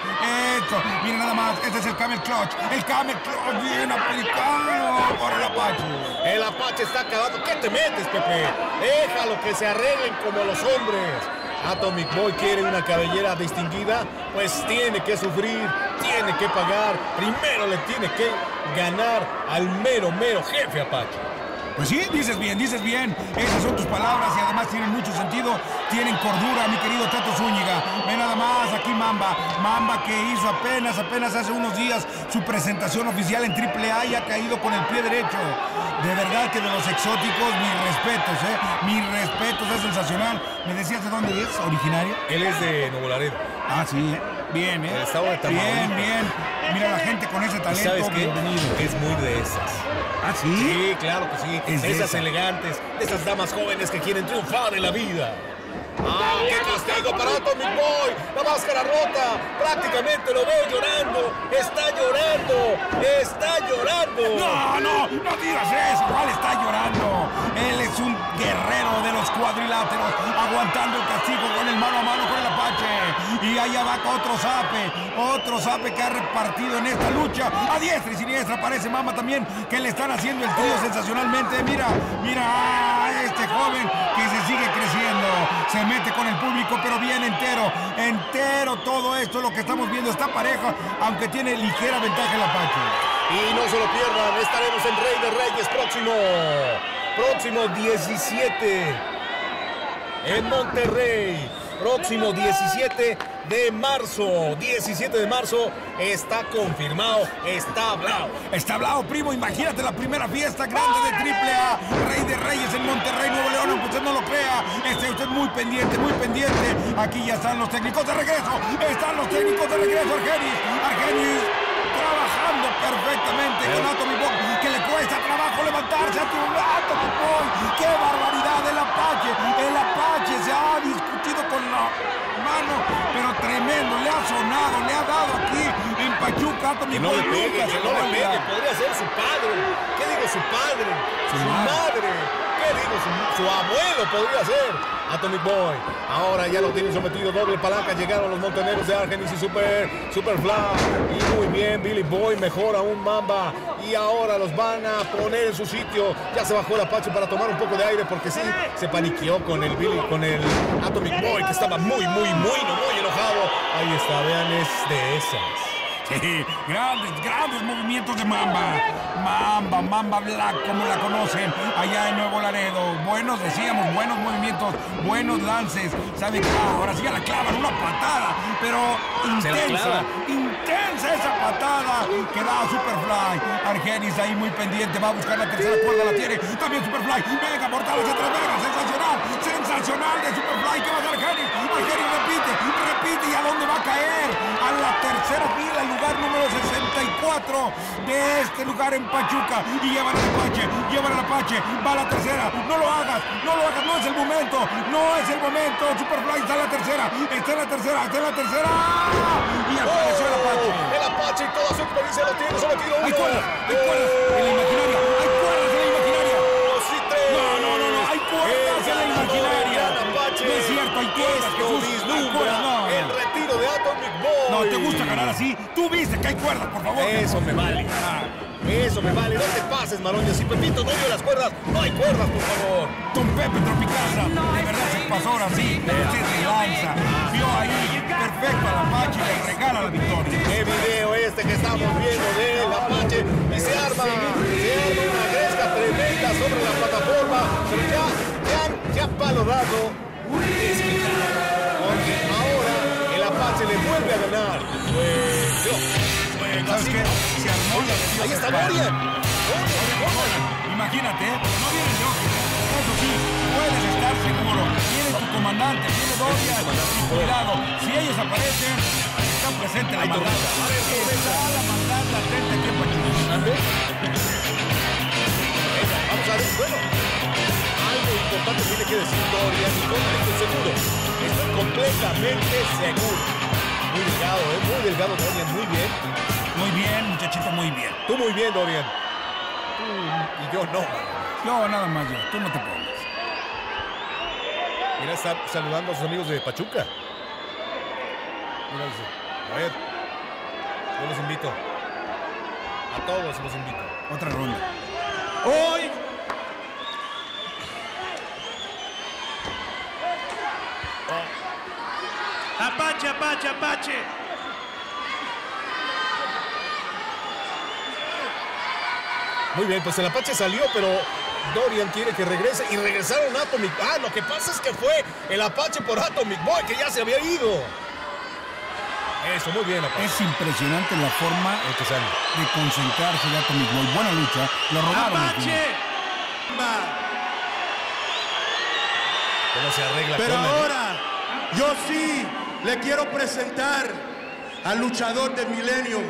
esto, mira nada más, este es el Camel Clutch. El Camel Clutch bien aplicado por el Apache. El Apache está acabando. ¿Qué te metes, Pepe? Déjalo que se arreglen como los hombres. Atomic Boy quiere una cabellera distinguida, pues tiene que sufrir, tiene que pagar. Primero le tiene que ganar al mero, mero jefe Apache. Pues sí, dices bien, dices bien. Esas son tus palabras y además tienen mucho sentido. Tienen cordura, mi querido Tato Zúñiga. Ve nada más aquí Mamba. Mamba que hizo apenas, apenas hace unos días su presentación oficial en AAA y ha caído con el pie derecho. De verdad que de los exóticos, mis respetos, ¿eh? Mis respetos, es sensacional. ¿Me decías de dónde es? ¿Originario? Él es de Nuevo Laredo. Ah, sí. Bien, ¿eh? El estado de Tamaulipas. Bien, bien. Mira la gente con ese ¿Y talento. sabes qué? bienvenido. Es muy de esas. Ah, sí. Sí, claro que sí. Es de de esas esa. elegantes, de esas damas jóvenes que quieren triunfar en la vida. ¡Ah, qué castigo para Atomic Boy! La máscara rota. Prácticamente lo veo llorando. Está llorando. Está llorando. No, no, no digas eso. ¿Cuál está llorando? Él es un guerrero de los cuadriláteros, aguantando el castigo con el mano a mano con el. Y allá va otro zape, otro zape que ha repartido en esta lucha. A diestra y siniestra aparece Mama también, que le están haciendo el trío sensacionalmente. Mira, mira a este joven que se sigue creciendo. Se mete con el público, pero bien entero, entero todo esto, lo que estamos viendo está pareja, aunque tiene ligera ventaja el Apache. Y no se lo pierdan, estaremos en Rey de Reyes próximo. Próximo 17 en Monterrey. Próximo 17 de marzo. 17 de marzo está confirmado, está hablado. Está hablado, primo. Imagínate la primera fiesta grande de AAA. Rey de Reyes en Monterrey, Nuevo León. Aunque usted no lo crea. Esté usted muy pendiente, muy pendiente. Aquí ya están los técnicos de regreso. Están los técnicos de regreso, Argenis. Argenis trabajando perfectamente con Atomy Boy, que le cuesta trabajo levantarse a tu Atomy Boy. ¡Qué barbaridad! El Apache, el Apache se ha discutido mano pero tremendo, le ha sonado, le ha dado aquí en Pachuca, Atomic Que no Boy le pegue, nunca que no le pegue. Podría ser su padre. ¿Qué digo su padre? Su, madre. ¿Qué digo su, abuelo podría ser? Atomic Boy. Ahora ya lo tienen sometido. Doble palanca. Llegaron los montaneros de Argenis y Super, Superfly. Y muy bien, Billy Boy mejora un Mamba. Y ahora los van a poner en su sitio. Ya se bajó el Apache para tomar un poco de aire porque sí, se paniqueó con el Billy, con el Atomic Boy que estaba muy, muy, muy, muy enojado. Ahí está, vean, es de esas. Grandes, grandes movimientos de Mamba. Mamba, Mamba Black, como la conocen, allá en Nuevo Laredo. Buenos, decíamos, buenos movimientos, buenos lances. ¿Sabe qué? Ahora sí ya la clavan, una patada, pero intensa, intensa esa patada que da Superfly. Argenis ahí muy pendiente, va a buscar la tercera cuerda, la tiene. También Superfly, venga, hacia atrás, venga, sensacional, sensacional de Superfly. ¿Qué va a hacer Argenis? Argenis repite, repite, ¿y a dónde va a caer? A la tercera fila, el lugar número 64 de este lugar en Pachuca. Y llevan al Apache, llevan al Apache, va a la tercera. No lo hagas, no lo hagas, no es el momento, no es el momento. Superfly está en la tercera, está en la tercera, está en la tercera. Y apareció el Apache. Oh, El Apache y toda su experiencia lo tiene sometido. Hay uno. cuerdas, hay cuerdas en la imaginaria, hay cuerdas en la imaginaria. Oh, sí, tres. No, no, no, no, hay cuerdas en la El ganador, imaginaria. el gran Apache. No es cierto, hay cuerdas, Esto Jesús, hay vislumbra cuerdas, no, no. el retiro de Atomic Boy. No, ¿te gusta ganar así? Tú viste que hay cuerdas, por favor. Eso me vale. Eso me vale. No te pases, Maroña. Si Pepito no dio las cuerdas, no hay cuerdas, por favor. Don Pepe Tropicasa, de verdad se pasó ahora sí, se relanza, vio ahí, perfecto al Apache y le regala la victoria. Qué video este que estamos viendo del Apache. Y se arma, se arma una gresca tremenda sobre la plataforma. Pero ya, ya, ya palo dado. Porque Apache le vuelve a ganar. Yo. ¿Sabes qué? Se armó la Ahí está Dorian. Imagínate, ¿eh? no viene yo. Eso sí, puedes estar seguro. Viene tu comandante, viene Dorian. Cuidado, si ellos aparecen, está presente la maldad. Está la maldad latente aquí en. Venga, vamos a ver. Bueno, algo importante tiene que decir Dorian y con esto seguro. Estoy completamente seguro. Muy delgado, ¿eh? Muy delgado, Dorian. Muy bien. Muy bien, muchachito, muy bien. Tú muy bien, Dorian. Tú y yo no. Yo nada más yo, tú no te pongas. Mira, está saludando a sus amigos de Pachuca. Mira, dice, a ver, yo los invito. A todos los invito. Otra ronda. Hoy Apache, Apache, Apache. Muy bien, pues el Apache salió, pero Dorian quiere que regrese y regresaron a Atomic. Ah, lo que pasa es que fue el Apache por Atomic Boy que ya se había ido. Eso, muy bien, Apache. Es impresionante la forma El que sale. de concentrarse de Atomic Boy. Buena lucha, lo robaron. Apache. Va. ¿Cómo se arregla Pero con el- ahora yo sí le quiero presentar al luchador de Millennium,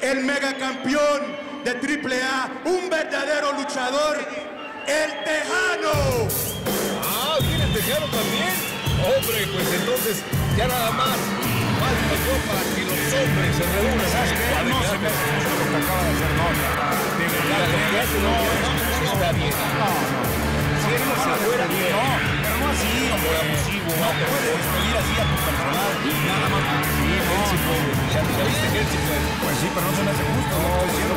el megacampeón de AAA, un verdadero luchador, el Tejano. Ah, viene el tejano también. Hombre, pues entonces ya nada más. Falta yo para que los hombres se reúnan. ¿Sabes qué? No se me lo que acaba de hacer. De verdad, hace no, Dorian está bien. no, no. Afuera. No, pero no así, hombre, abusivo. No puedes despedir así a tu personal. Nada más porque sí, no. Ya, ya viste que él sí puede. Pues sí, pero no se me hace justo. No, estoy diciendo.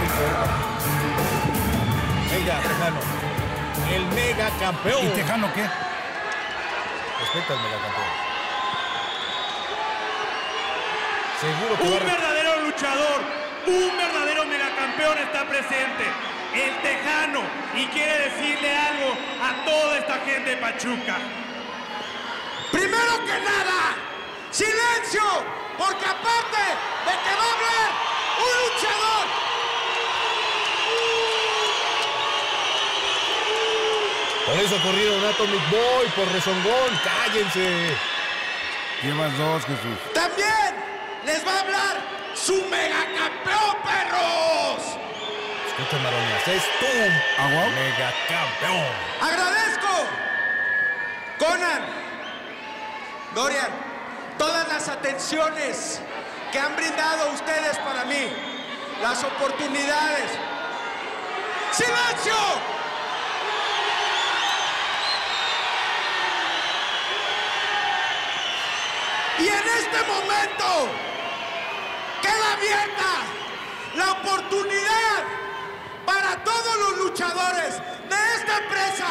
Venga, Tejano. El mega campeón. ¿Y Tejano qué? Respeta al mega campeón. Seguro que Un verdadero luchador, un verdadero megacampeón está presente, el Tejano, y quiere decirle algo a toda esta gente de Pachuca. Primero que nada, silencio, porque aparte de que va a hablar un luchador, Por eso corrieron Atomic Boy, por rezongón. Cállense. Llevas dos, Jesús. también les va a hablar su megacampeón, perros. Escucha, Maroñas, es tú. ¿Agua? Mega campeón. Agradezco, Conan, Dorian, todas las atenciones que han brindado ustedes para mí, las oportunidades. ¡Silencio! Y en este momento queda abierta la oportunidad para todos los luchadores de esta empresa,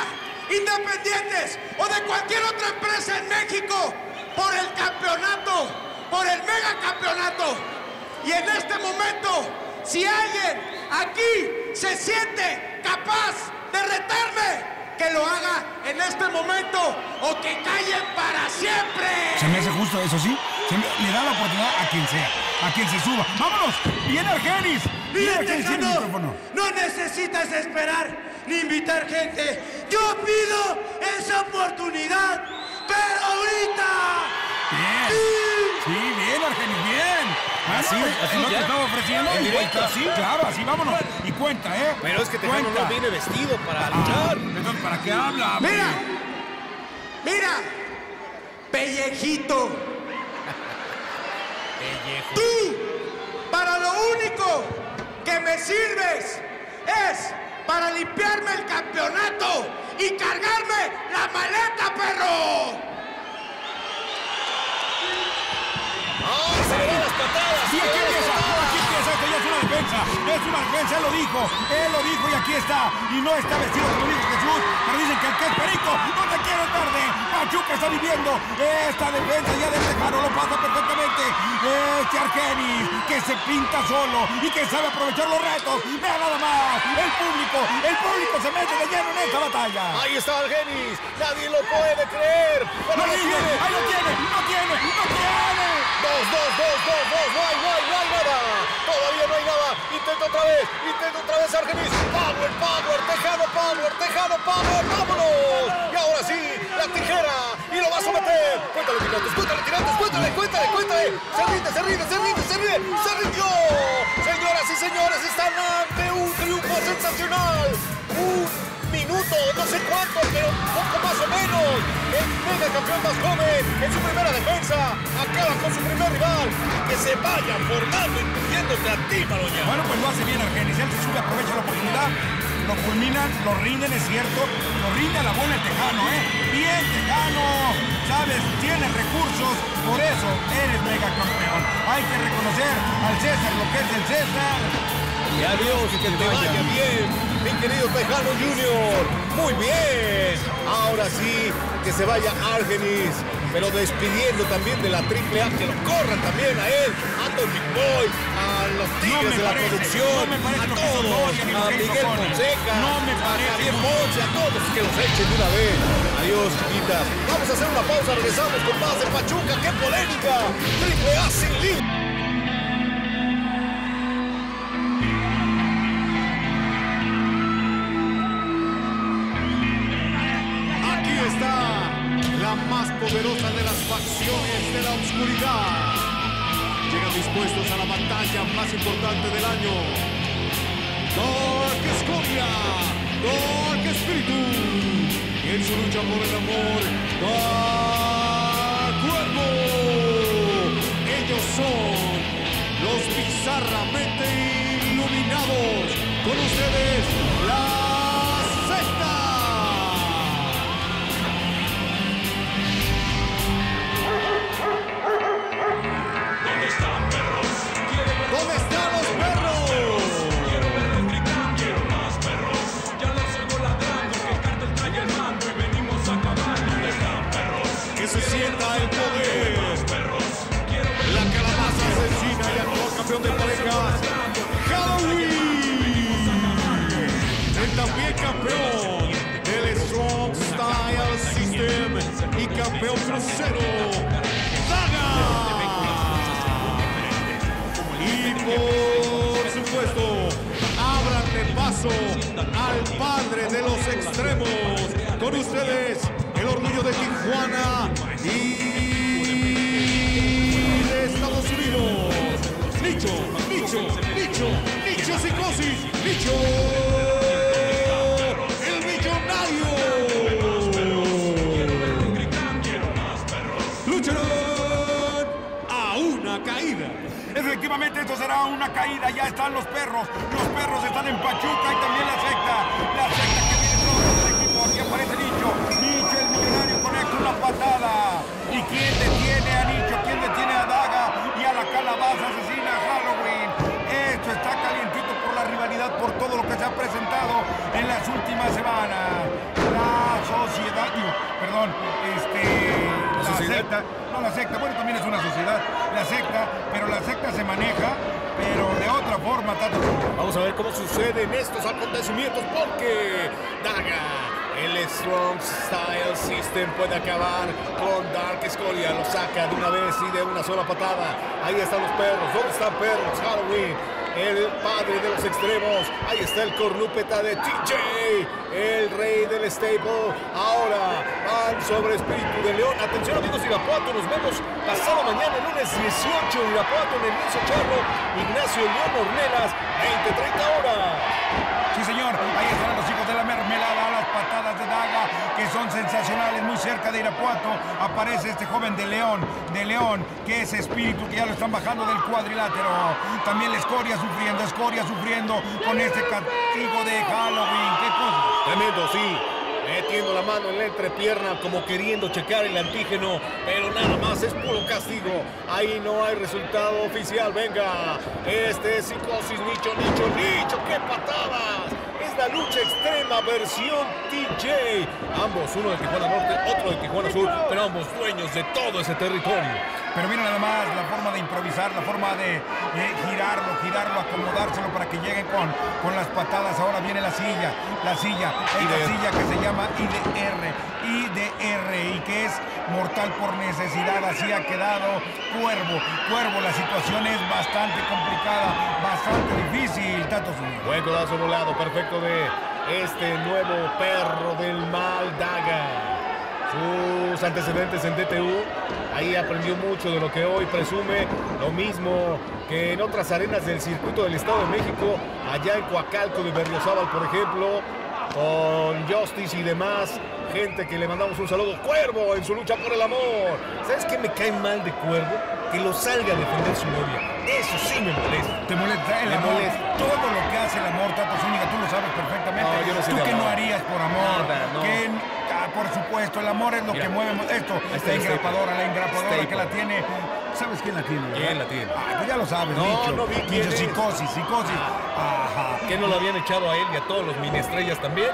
independientes o de cualquier otra empresa en México, por el campeonato, por el mega campeonato. Y en este momento, si alguien aquí se siente capaz de retarme, que lo haga en este momento o que callen para siempre. Se me hace justo eso, ¿sí? Me- le da la oportunidad a quien sea, a quien se suba. ¡Vámonos! ¡Viene Argenis! ¡Viene Mira, Argenis en el Tejano, no necesitas esperar ni invitar gente. Yo pido esa oportunidad, pero ahorita. Bien. Sí, bien, Argenis, bien. Así, así lo que estaba ofreciendo. En y directo. cuenta, sí, claro, así vámonos. Y cuenta, ¿eh? Pero es que Tejano Cuenta. no viene vestido para Ah, luchar. entonces, ¿para qué habla? Mira, mira, pellejito. Tú, para lo único que me sirves es para limpiarme el campeonato y cargarme la maleta, perro. ¡Ay, se las patadas! Se aquí empieza, patadas! aquí empieza, esto es una defensa, él lo dijo, él lo dijo y aquí está, y no está vestido como dijo Jesús, pero dicen que el que es perico, no te quiere verde, Pachuca está viviendo esta defensa ya del Tejano, lo pasa perfectamente, este Argenis, que se pinta solo y que sabe aprovechar los retos, vea nada más, el público, el público se mete de lleno en esta batalla. Ahí está Argenis, nadie lo puede creer. Pero ¡No lo tiene! ¡Ahí lo tiene! ¡No tiene! ¡No tiene! Dos, dos, dos, dos, dos, no hay, no hay, no hay nada. Todavía no hay nada. Intenta otra vez, intenta otra vez Argenis. Power, power, Tejano, power, Tejano, power, vámonos. Y ahora sí, la tijera y lo va a someter. Cuéntale, tirantes, cuéntale, tirantes, cuéntale, cuéntale, cuéntale. Se rinde, se rinde, se rinde, se rinde, se rindió. Minuto, no sé cuánto, pero poco más o menos. El mega campeón más joven en su primera defensa acaba con su primer rival. Que se vaya formando, incluyéndote a ti, Maroña. Bueno, pues lo hace bien Argenis, él se sube, aprovecha la oportunidad, lo culminan, lo rinden, es cierto, lo rinde a la bola el Tejano, ¿eh? Bien Tejano, sabes, tienes recursos, por eso eres mega campeón. Hay que reconocer al César lo que es el César. Y adiós, que te vaya bien, mi querido Tejano Junior. Muy bien. Ahora sí, que se vaya Argenis. Pero despidiendo también de la Triple A, que lo corran también a él, a Tony Boy, a los Tigres de la parece, producción, no a todos, a Miguel. Fonseca, No a. Javier Ponce, a todos que los echen de una vez. Adiós, chiquitas. Vamos a hacer una pausa, regresamos con más de Pachuca. ¡Qué polémica! Triple A sin límite. Poderosa de las facciones de la oscuridad. Llegan dispuestos a la batalla más importante del año. Dark Escoria, Dark Espíritu. Y en su lucha por el amor, Dark Cuervo. Ellos son los bizarramente campeón de parejas. Halloween. El también campeón del Strong Style System y campeón crucero. Daga. Y por supuesto, ábranle paso al padre de los extremos. Con ustedes, el orgullo de Tijuana y de Estados Unidos. Nicho, Nicho, Nicho, Nicho Psicosis, Nicho, el millonario. Lucharán a una caída. Efectivamente, esto será una caída. Ya están los perros. Los perros están en Pachuca y también la secta. La secta que viene todo el equipo. Aquí aparece Nicho. Nicho, el millonario, conecta una patada. ¿Y quién por todo lo que se ha presentado en las últimas semanas. La sociedad, digo, perdón, este, la, sociedad? secta, no la secta, bueno también es una sociedad, la secta, pero la secta se maneja, pero de otra forma, Tato. Vamos a ver cómo suceden estos acontecimientos porque Daga, el Strong Style System puede acabar con Dark Scoria. Lo saca de una vez y de una sola patada. Ahí están los perros. ¿Dónde están perros? Halloween. El padre de los extremos. Ahí está el cornúpeta de TJ. El rey del stable. Ahora van sobre Espíritu de León. Atención amigos de Irapuato. Nos vemos pasado mañana, lunes 18 en Irapuato en el Lienzo Charro. Ignacio León Ornelas. 20-30 horas. Sí, señor los hijos de la mermelada, las patadas de Daga, que son sensacionales, muy cerca de Irapuato. Aparece este joven de León, de León, que es espíritu, que ya lo están bajando del cuadrilátero. También la escoria sufriendo, escoria sufriendo con este castigo de Halloween. Tremendo, sí. Metiendo la mano en la entrepierna como queriendo checar el antígeno, pero nada más es puro castigo. Ahí no hay resultado oficial. Venga, este es psicosis, nicho, nicho, nicho. ¡Qué patadas! Es la lucha extrema versión TJ. Ambos, uno de Tijuana Norte, otro de Tijuana Sur, pero ambos dueños de todo ese territorio. Pero mira nada más la forma de improvisar, la forma de, de girarlo, girarlo, acomodárselo para que lleguen con, con las patadas. Ahora viene la silla, la silla, esta silla que se llama IDR, IDR y que es mortal por necesidad. Así ha quedado Cuervo. Cuervo, la situación es bastante complicada, bastante difícil, Tato Zúñiga. Buen codazo volado, perfecto de este nuevo perro del mal Daga. Sus antecedentes en DTU, ahí aprendió mucho de lo que hoy presume, lo mismo que en otras arenas del circuito del Estado de México, allá en Coacalco de Berriozábal, por ejemplo, con Justice y demás, gente que le mandamos un saludo. Cuervo en su lucha por el amor. ¿Sabes qué me cae mal de Cuervo? Que lo salga a defender su novia. Eso sí me molesta. Te molesta el Me amor. molesta. Todo lo que hace el amor, Tato Zúñiga, tú lo sabes perfectamente. No, yo no sé tú que no harías por amor. Nada, no. Que, ah, por supuesto, el amor es lo Mira. que mueve esto. Está La engrapadora, la engrapadora que la tiene. ¿Sabes quién la tiene? verdad? ¿Quién la tiene? Ah, pues ya lo sabes, No, Nicho. no vi quién es. psicosis, psicosis. Ajá. ¿Qué no lo habían echado a él y a todos los mini estrellas también?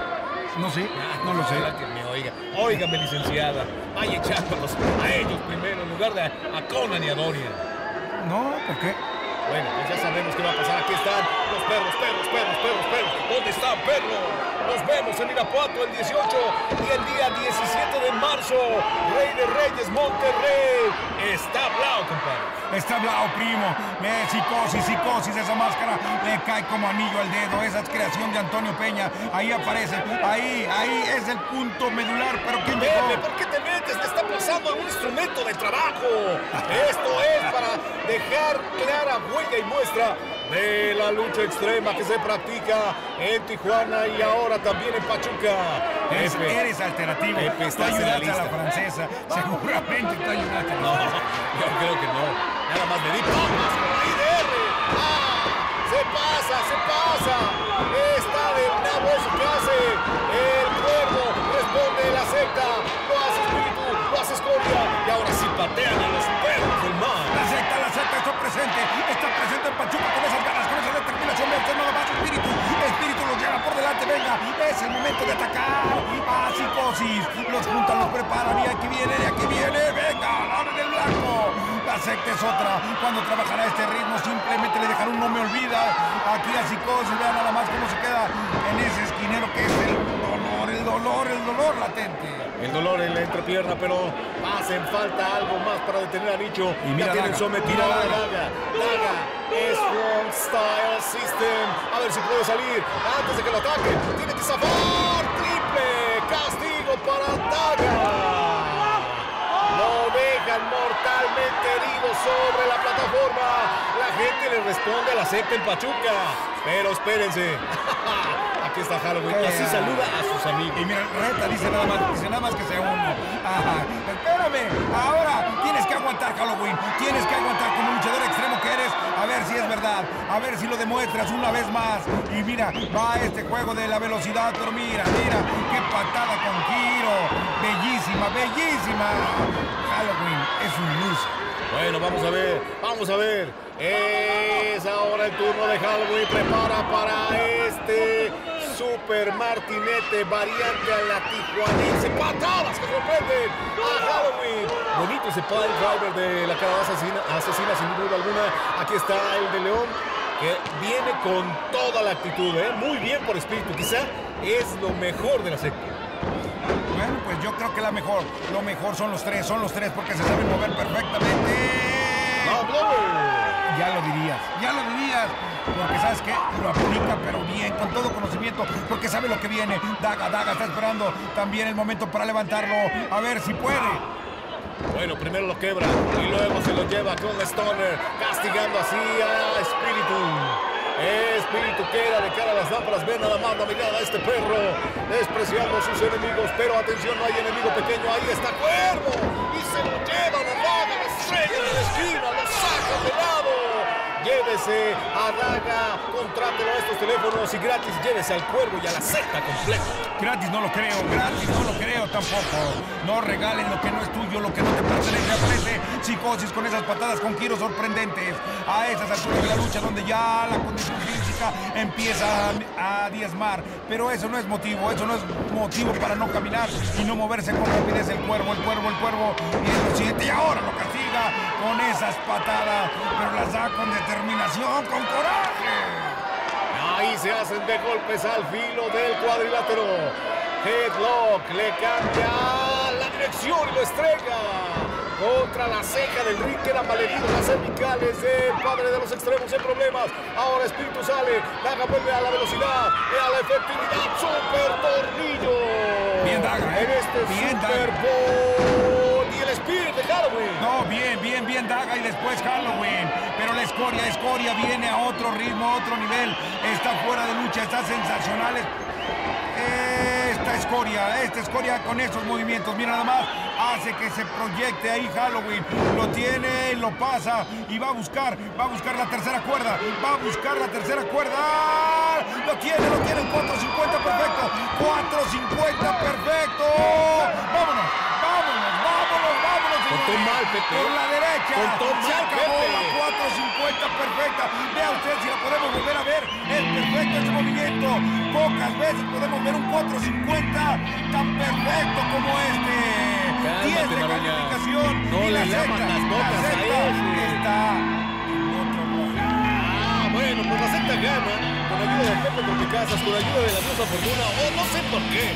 No sé, no lo sé. Que me oiga. Óigame, licenciada. Vaya echándolos a ellos primero en lugar de a Conan y a Dorian. No, ¿por qué? Bueno, pues ya sabemos qué va a pasar. Aquí están los perros, perros, perros, perros, perros. ¿Dónde están, perros? Nos vemos en Irapuato el 18 y el día 17 de marzo. Rey de Reyes, Monterrey. Está hablado, compadre. Está hablado, primo. Ve, psicosis, psicosis, esa máscara le cae como anillo al dedo. Esa es creación de Antonio Peña. Ahí aparece. Ahí, ahí es el punto medular. Pero ¿quién llegó? ¿por qué te metes? Te está pasando un instrumento de trabajo. Esto es para dejar clara huella y muestra de la lucha extrema que se practica en Tijuana y ahora también en Pachuca. Eres, eres alternativo. Pepe, estás en la a la francesa. Seguramente tú ayudaste. No, yo creo que no. Nada más me di palmas. ¡Ah! Se pasa, se pasa. Está nabo eso que hace. El cuervo responde la secta. Lo hace espíritu, lo hace escoria. Y ahora sí patean a los perros del mar. La secta, la secta está presente. Está Pachuca con esas ganas, con esa determinación. Esto nada más espíritu. Espíritu los lleva por delante. Venga, es el momento de atacar. A psicosis. Los juntan, los preparan. Y aquí viene, y aquí viene. Venga, ahora en el blanco. La secta es otra. Cuando trabajan a este ritmo, simplemente le dejan un no me olvida. Aquí a psicosis. Vean nada más cómo se queda en ese esquinero que es el el dolor, el dolor latente. El dolor en la entrepierna, pero hacen falta algo más para detener a Nicho. Y mira ya tienen mira a Daga. Daga. Daga es Strong Style System. A ver si puede salir antes de que lo ataque. Tiene que zafar. Triple castigo para Daga. Lo dejan mortalmente herido sobre la plataforma. La gente le responde a la secta en Pachuca. Pero espérense. Aquí está Halloween. ¿Qué? Así saluda a sus amigos. Y mira, reta dice nada más, dice nada más que sea uno. Ajá. Espérame, ahora tienes que aguantar Halloween, tienes que aguantar como luchador extremo que eres, a ver si es verdad, a ver si lo demuestras una vez más. Y mira, va este juego de la velocidad, pero mira, mira, qué patada con giro, bellísima, bellísima. Halloween es un loser. Bueno, vamos a ver, vamos a ver. Es ahora el turno de Halloween. Prepara para este Super Martinete, variante a la tijuanense. Patadas que sorprenden a Halloween. Bonito ese pile driver de la calabaza asesina, asesina, sin duda alguna. Aquí está el de León, que viene con toda la actitud. ¿eh? Muy bien por espíritu. Quizá es lo mejor de la secta. Bueno, pues yo creo que la mejor, lo mejor son los tres, son los tres porque se saben mover perfectamente. ¡Ah, Blower! Ya lo dirías, ya lo dirías. Porque sabes que lo aplica, pero bien, con todo conocimiento, porque sabe lo que viene. Daga, Daga está esperando también el momento para levantarlo. A ver si puede. Bueno, primero lo quebra y luego se lo lleva con Stoner, castigando así a Espíritu. Espíritu queda de cara a las lámparas. Ve nada más la mirada a este perro, despreciando a sus enemigos. Pero atención, no hay enemigo pequeño. Ahí está Cuervo y se lo lleva la daga, lo estrella de la esquina, lo saca de lado. Llévese a Daga, contrátelo a estos teléfonos y gratis llévese al cuervo y a la secta completa. Gratis no lo creo, gratis no lo creo tampoco. No regalen lo que no es tuyo, lo que no te pertenece. Aparece psicosis con esas patadas con giros sorprendentes. A esas alturas de la lucha donde ya la condición física empieza a, a diezmar. Pero eso no es motivo, eso no es motivo para no caminar y no moverse con rapidez el cuervo, el cuervo, el cuervo. Y es lo siguiente, y ahora lo castiga con esas patadas, pero las da con determinación, con coraje. Ahí se hacen de golpes al filo del cuadrilátero. Headlock le cambia la dirección y lo estrella. Contra la ceja del ring quedan malheridos las cervicales del padre de los extremos en problemas. Ahora Espíritu sale, Daga vuelve a la velocidad y a la efectividad. Super tornillo. Bien, Daga, ¿eh? En este Bien, Super. Bowl No, bien, bien, bien Daga y después Halloween. Pero la escoria, escoria viene a otro ritmo, a otro nivel. Está fuera de lucha, está sensacional. Esta escoria, esta escoria con esos movimientos, mira nada más, hace que se proyecte ahí Halloween. Lo tiene, lo pasa y va a buscar, va a buscar la tercera cuerda, va a buscar la tercera cuerda. Lo tiene, lo tiene, 450 perfecto, 450 perfecto. Vámonos, señores. mal, Pepe. Por la derecha. Contó Se mal, Pepe. la 450 perfecta. Vea usted si la podemos volver a ver. Es perfecto ese movimiento. Pocas veces podemos ver un 450 tan perfecto como este. Cálmate, 10 de calificación. No y la botas la ese. está en otro. Ah, bueno, pues la secta gana con ayuda de Pepe Tropicazas, con ayuda de la diosa Fortuna, o no sé por qué.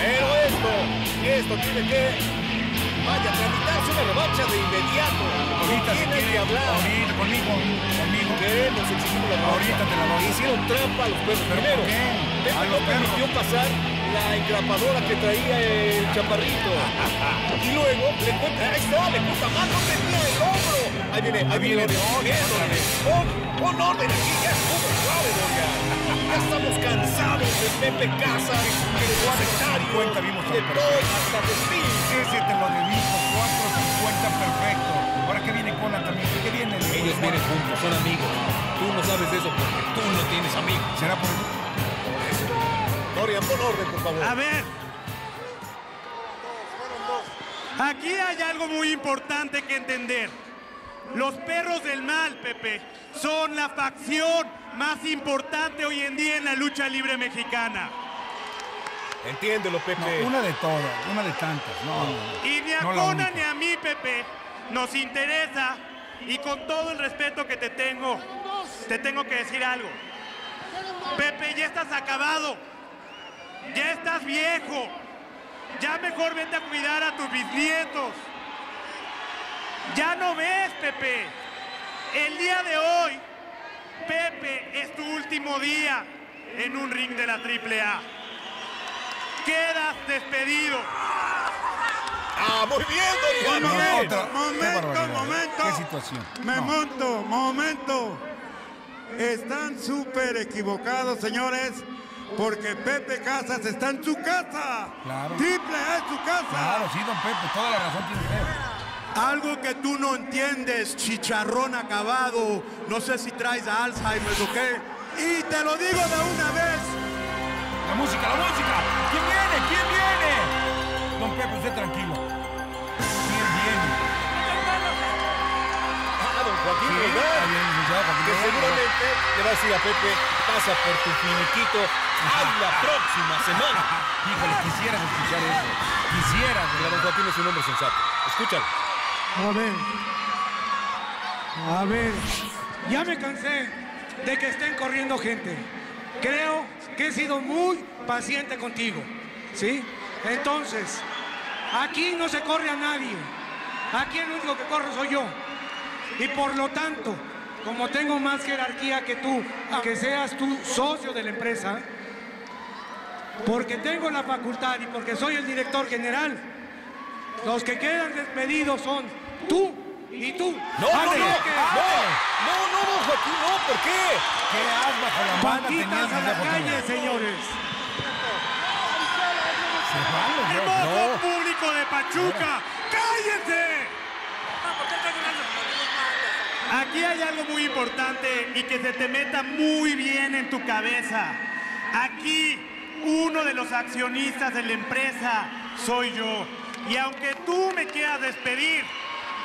Pero esto, esto tiene que, vaya, tramitarse una revancha de inmediato. Ahorita si tiene que quiere, hablar. ahorita, conmigo, conmigo. Queremos, exigimos la revancha. Ahorita te la doy. Hicieron trampa a los perros. ¿Pero Primero, por qué? Pepe A no permitió pasar la engrapadora que traía el chaparrito. y luego le cuenta, ahí está, le cuenta más, no tenía el hombro. Ahí viene, ahí viene el orden. Bien, orden. Pon, pon orden aquí, ya estuvo suave, Dorian. Ya estamos cansados de Pepe Casas, sectarios, cuenta vimos de todo, hasta de ti. Ese te lo dedico, 450 perfecto. Viene Conan también, ¿qué viene? de- Ellos vienen juntos, son amigos. Tú no sabes de eso porque tú no tienes amigos. ¿Será por eso? Dorian, pon orden, por favor. A ver. Aquí hay algo muy importante que entender. Los perros del mal, Pepe, son la facción más importante hoy en día en la lucha libre mexicana. Entiéndelo, Pepe. No, una de todas, una de tantas. No, no, no. Y ni a Conan ni a mí, Pepe, nos interesa. Y con todo el respeto que te tengo, te tengo que decir algo. Pepe, ya estás acabado. Ya estás viejo. Ya mejor vete a cuidar a tus bisnietos. Ya no ves, Pepe. El día de hoy, Pepe, es tu último día en un ring de la AAA. Quedas despedido. Ah, muy bien, momento, barbaridad. momento. Qué situación. Me No. monto, momento. Están súper equivocados, señores. porque Pepe Casas está en su casa. Claro. Triple A en su casa. Claro, sí, don Pepe, toda la razón tiene usted. Algo que tú no entiendes, chicharrón acabado. No sé si traes a Alzheimer o qué. Y te lo digo de una vez. La música, la música. ¿Quién viene? ¿Quién viene? Don Pepe, usted tranquilo. ¿Quién viene? Ah, don Joaquín Sí, que seguramente le va a decir a Pepe, pasa por tu finiquito haz la próxima semana. Híjole, quisieras escuchar eso. Quisieras. Mira, don Joaquín es un hombre sensato. Escúchalo. A ver. A ver. Ya me cansé de que estén corriendo gente. Creo que he sido muy paciente contigo. ¿Sí? Entonces, aquí no se corre a nadie. Aquí el único que corro soy yo. Y por lo tanto, como tengo más jerarquía que tú, aunque seas tú socio de la empresa, porque tengo la facultad y porque soy el director general, los que quedan despedidos son tú y tú. No, no, no, no, que- no, no, don Joaquín, no, ¿por qué? ¿Qué has bajo la tenías Patitas a la calle, señores. Se. ¡Hermoso público de Pachuca! ¡Cállense! Aquí hay algo muy importante y que se te meta muy bien en tu cabeza. Aquí uno de los accionistas de la empresa soy yo. Y aunque tú me quieras despedir,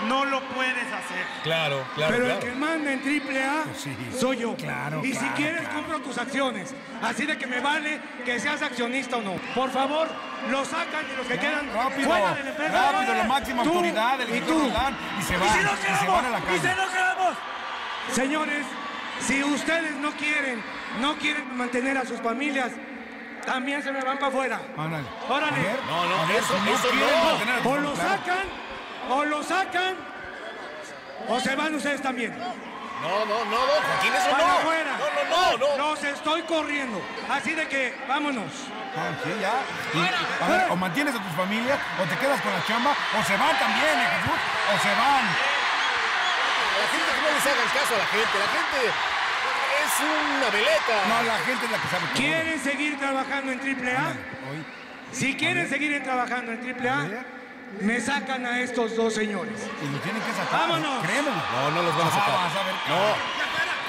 no lo puedes hacer. Claro, claro, Pero el que manda en triple A Sí, soy yo. claro, y si quieres, claro. compro tus acciones. Así de que me vale que seas accionista o no. Por favor, lo sacan y los que quedan Rápido, fuera de la empresa. rápido, la máxima Tú autoridad del y tú. Roldán, y se van, si no y se quedamos, van a la y calle. si no quedamos. Señores, si ustedes no quieren, no quieren mantener a sus familias, también se me van para afuera. Órale. A ver, No, no, a ver, eso- eso quieren no. O lo claro. sacan, o lo sacan, o se van ustedes también. No, no, no, don Joaquín, eso Para no. afuera. No, no, no, no. Los estoy corriendo. Así de que, vámonos. Ah, sí, ya. Y, a ver, o mantienes a tus familias, o te quedas con la chamba, o se van también, ¿eh, Jesús? O se van. La gente que no les hagan caso a la gente. La gente es una veleta. No, la gente es la que sabe todo. ¿Quieren seguir trabajando en AAA? Si quieren seguir trabajando en AAA, me sacan a estos dos señores. Y lo tienen que sacar. Vámonos. Créemelo. No, no los van a sacar. Ah, vas a ver. No.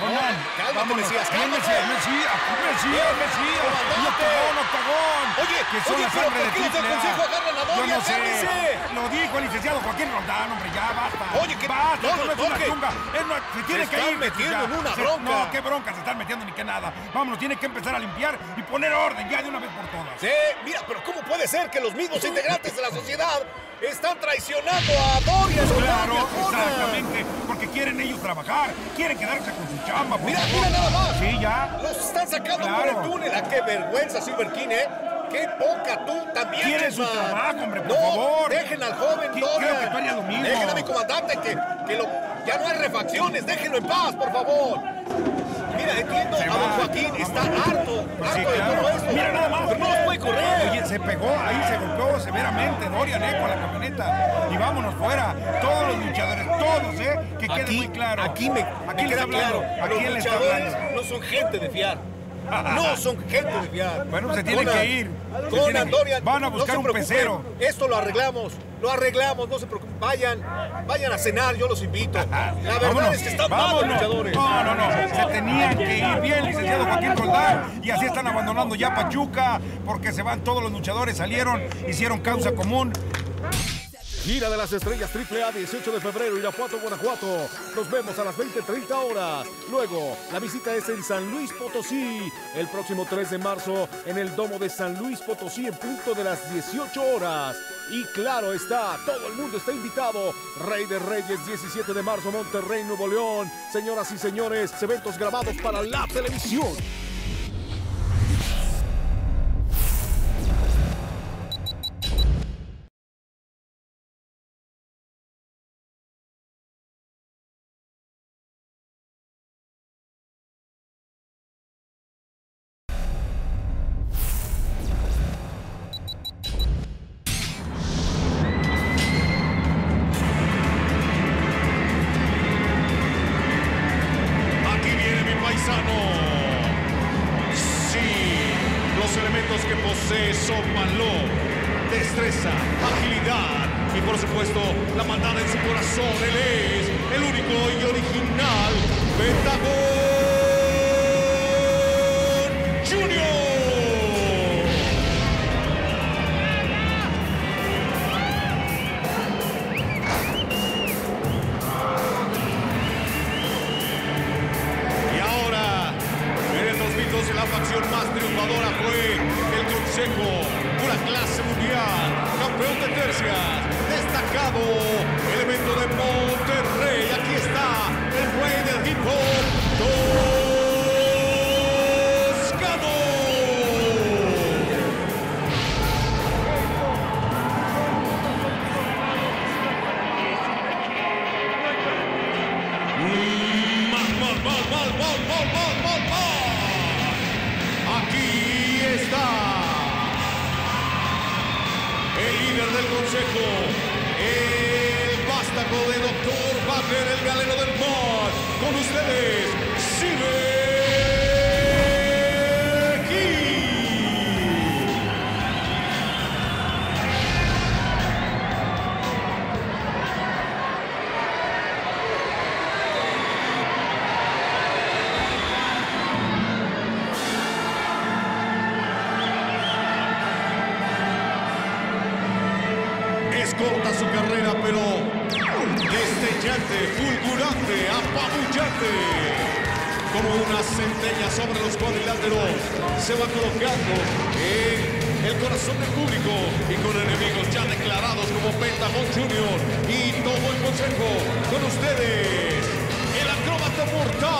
Conan, cálmate. Mesías, cálmate. Mesías, Mesías, Mesías, Mesías. Y octagón, octagón. Oye, que son oye, la pero sangre ¿por de triple A. consejo agarran a Yo Doria? no sé. Lo dijo el licenciado Joaquín Roldán, hombre, ya basta. Oye, que- basta, no, no es una chunga. Es no- se tiene que ir. Metiendo en una bronca. No, qué bronca se están metiendo ni qué nada. Vámonos, tiene que empezar a limpiar y poner orden ya de una vez por todas. Sí, mira, pero ¿cómo puede ser que los mismos integrantes de la sociedad están traicionando a Doria? Claro, exactamente, porque quieren ellos trabajar, quieren quedarse con su chamba. por Mira, mira nada más. Sí, ya. Los están sacando por Claro. el túnel. ¿A qué vergüenza, Silver King, eh? ¡Qué poca tú también! Quieren su trabajo, hombre, por no, favor. dejen al joven Doria. creo que tú harías lo mismo. Dejen a mi comandante que, que lo, ya no hay refacciones. Déjenlo en paz, por favor. Entiendo Se a don. Joaquín. Está harto, sí, de claro. todo esto. Mira nada más. Pero no los puede correr. Oye, se pegó, ahí se golpeó severamente Dorian, eh, con la camioneta. Y vámonos fuera. Todos los luchadores, todos, eh, que quede Aquí, muy claro. aquí me, ¿A le queda claro. ¿A quién los le está luchadores hablando? no son gente de fiar. No son gente de fiar. Bueno, se tienen que ir. Se tienen van a no buscar se un pecero. Esto lo arreglamos. Lo arreglamos, no se preocupen. Vayan, vayan a cenar, yo los invito. La verdad Vámonos, es que están malos luchadores. No, no, no. Se tenían que ir bien, licenciado Joaquín Roldán. Y así están abandonando ya Pachuca, porque se van todos los luchadores, salieron, hicieron causa común. Gira de las Estrellas AAA 18 de febrero, Irapuato, Guanajuato. Nos vemos a las 20.30 horas. Luego, la visita es en San Luis Potosí. El próximo 3 de marzo, en el Domo de San Luis Potosí, en punto de las 18 horas. Y claro está, todo el mundo está invitado. Rey de Reyes, 17 de marzo, Monterrey, Nuevo León. Señoras y señores, eventos grabados para la televisión. Se va colocando en el corazón del público y con enemigos ya declarados como Pentagon Junior y todo el consejo. Con ustedes, el acróbata mortal,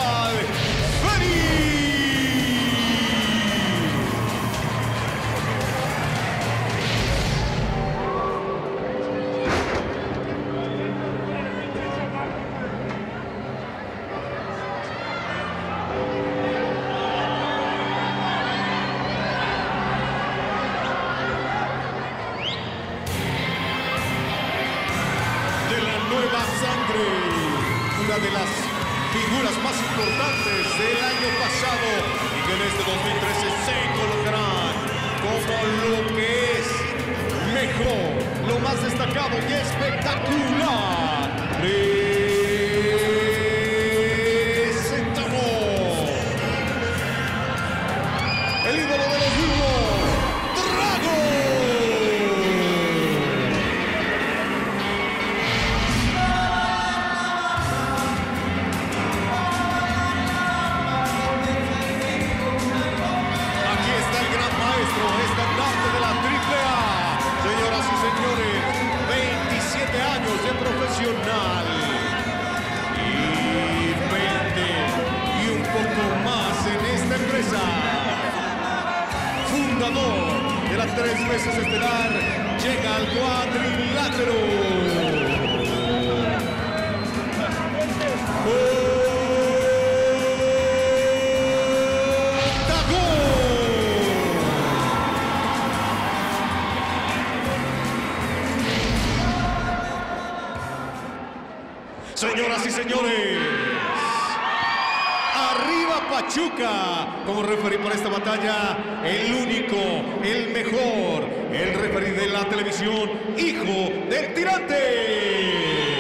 Pachuca, como referí por esta batalla, el único, el mejor, el referí de la televisión, hijo del tirante.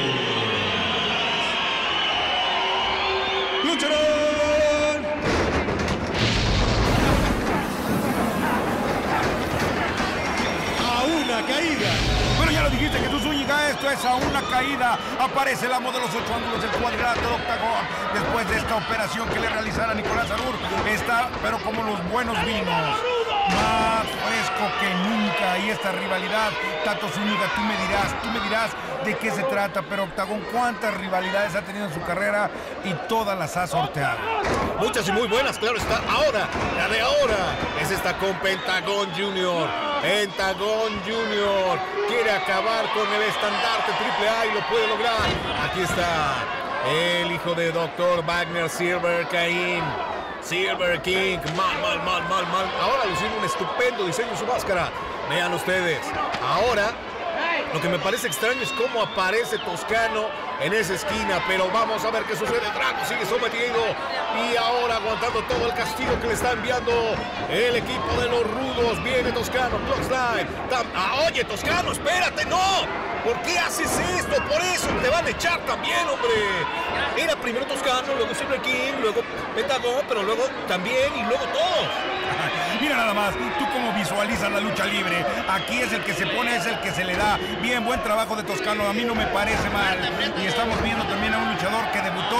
Zúñiga, esto es a una caída. Aparece el amo de los ocho ángulos del cuadrilátero octagón. Después de esta operación que le realizara Nicolás Arur, está, pero como los buenos vinos, más fresco que nunca. Y esta rivalidad, Tato Zúñiga, tú me dirás, tú me dirás de qué se trata, pero Octagón, cuántas rivalidades ha tenido en su carrera y todas las ha sorteado. Muchas y muy buenas, claro está. Ahora, la de ahora es esta con Pentagón Junior. Pentagón Junior quiere acabar con el estandarte AAA y lo puede lograr. Aquí está el hijo de Dr. Wagner Silver Caín. Silver King, mal, mal, mal, mal, mal. Ahora luciendo un estupendo diseño en su máscara. Vean ustedes. Ahora, lo que me parece extraño es cómo aparece Toscano en esa esquina, pero vamos a ver qué sucede. Drago sigue sometido y ahora aguantando todo el castigo que le está enviando el equipo de los rudos. Viene Toscano. Tam- Ah, oye, Toscano, espérate, no. ¿Por qué haces esto? Por eso te van a echar también, hombre. Era primero Toscano, luego Silver King, luego Pentagón, pero luego también y luego todos. Mira nada más, tú cómo visualizas la lucha libre. Aquí es el que se pone, es el que se le da. Bien, buen trabajo de Toscano, a mí no me parece mal. Y estamos viendo también a un luchador que debutó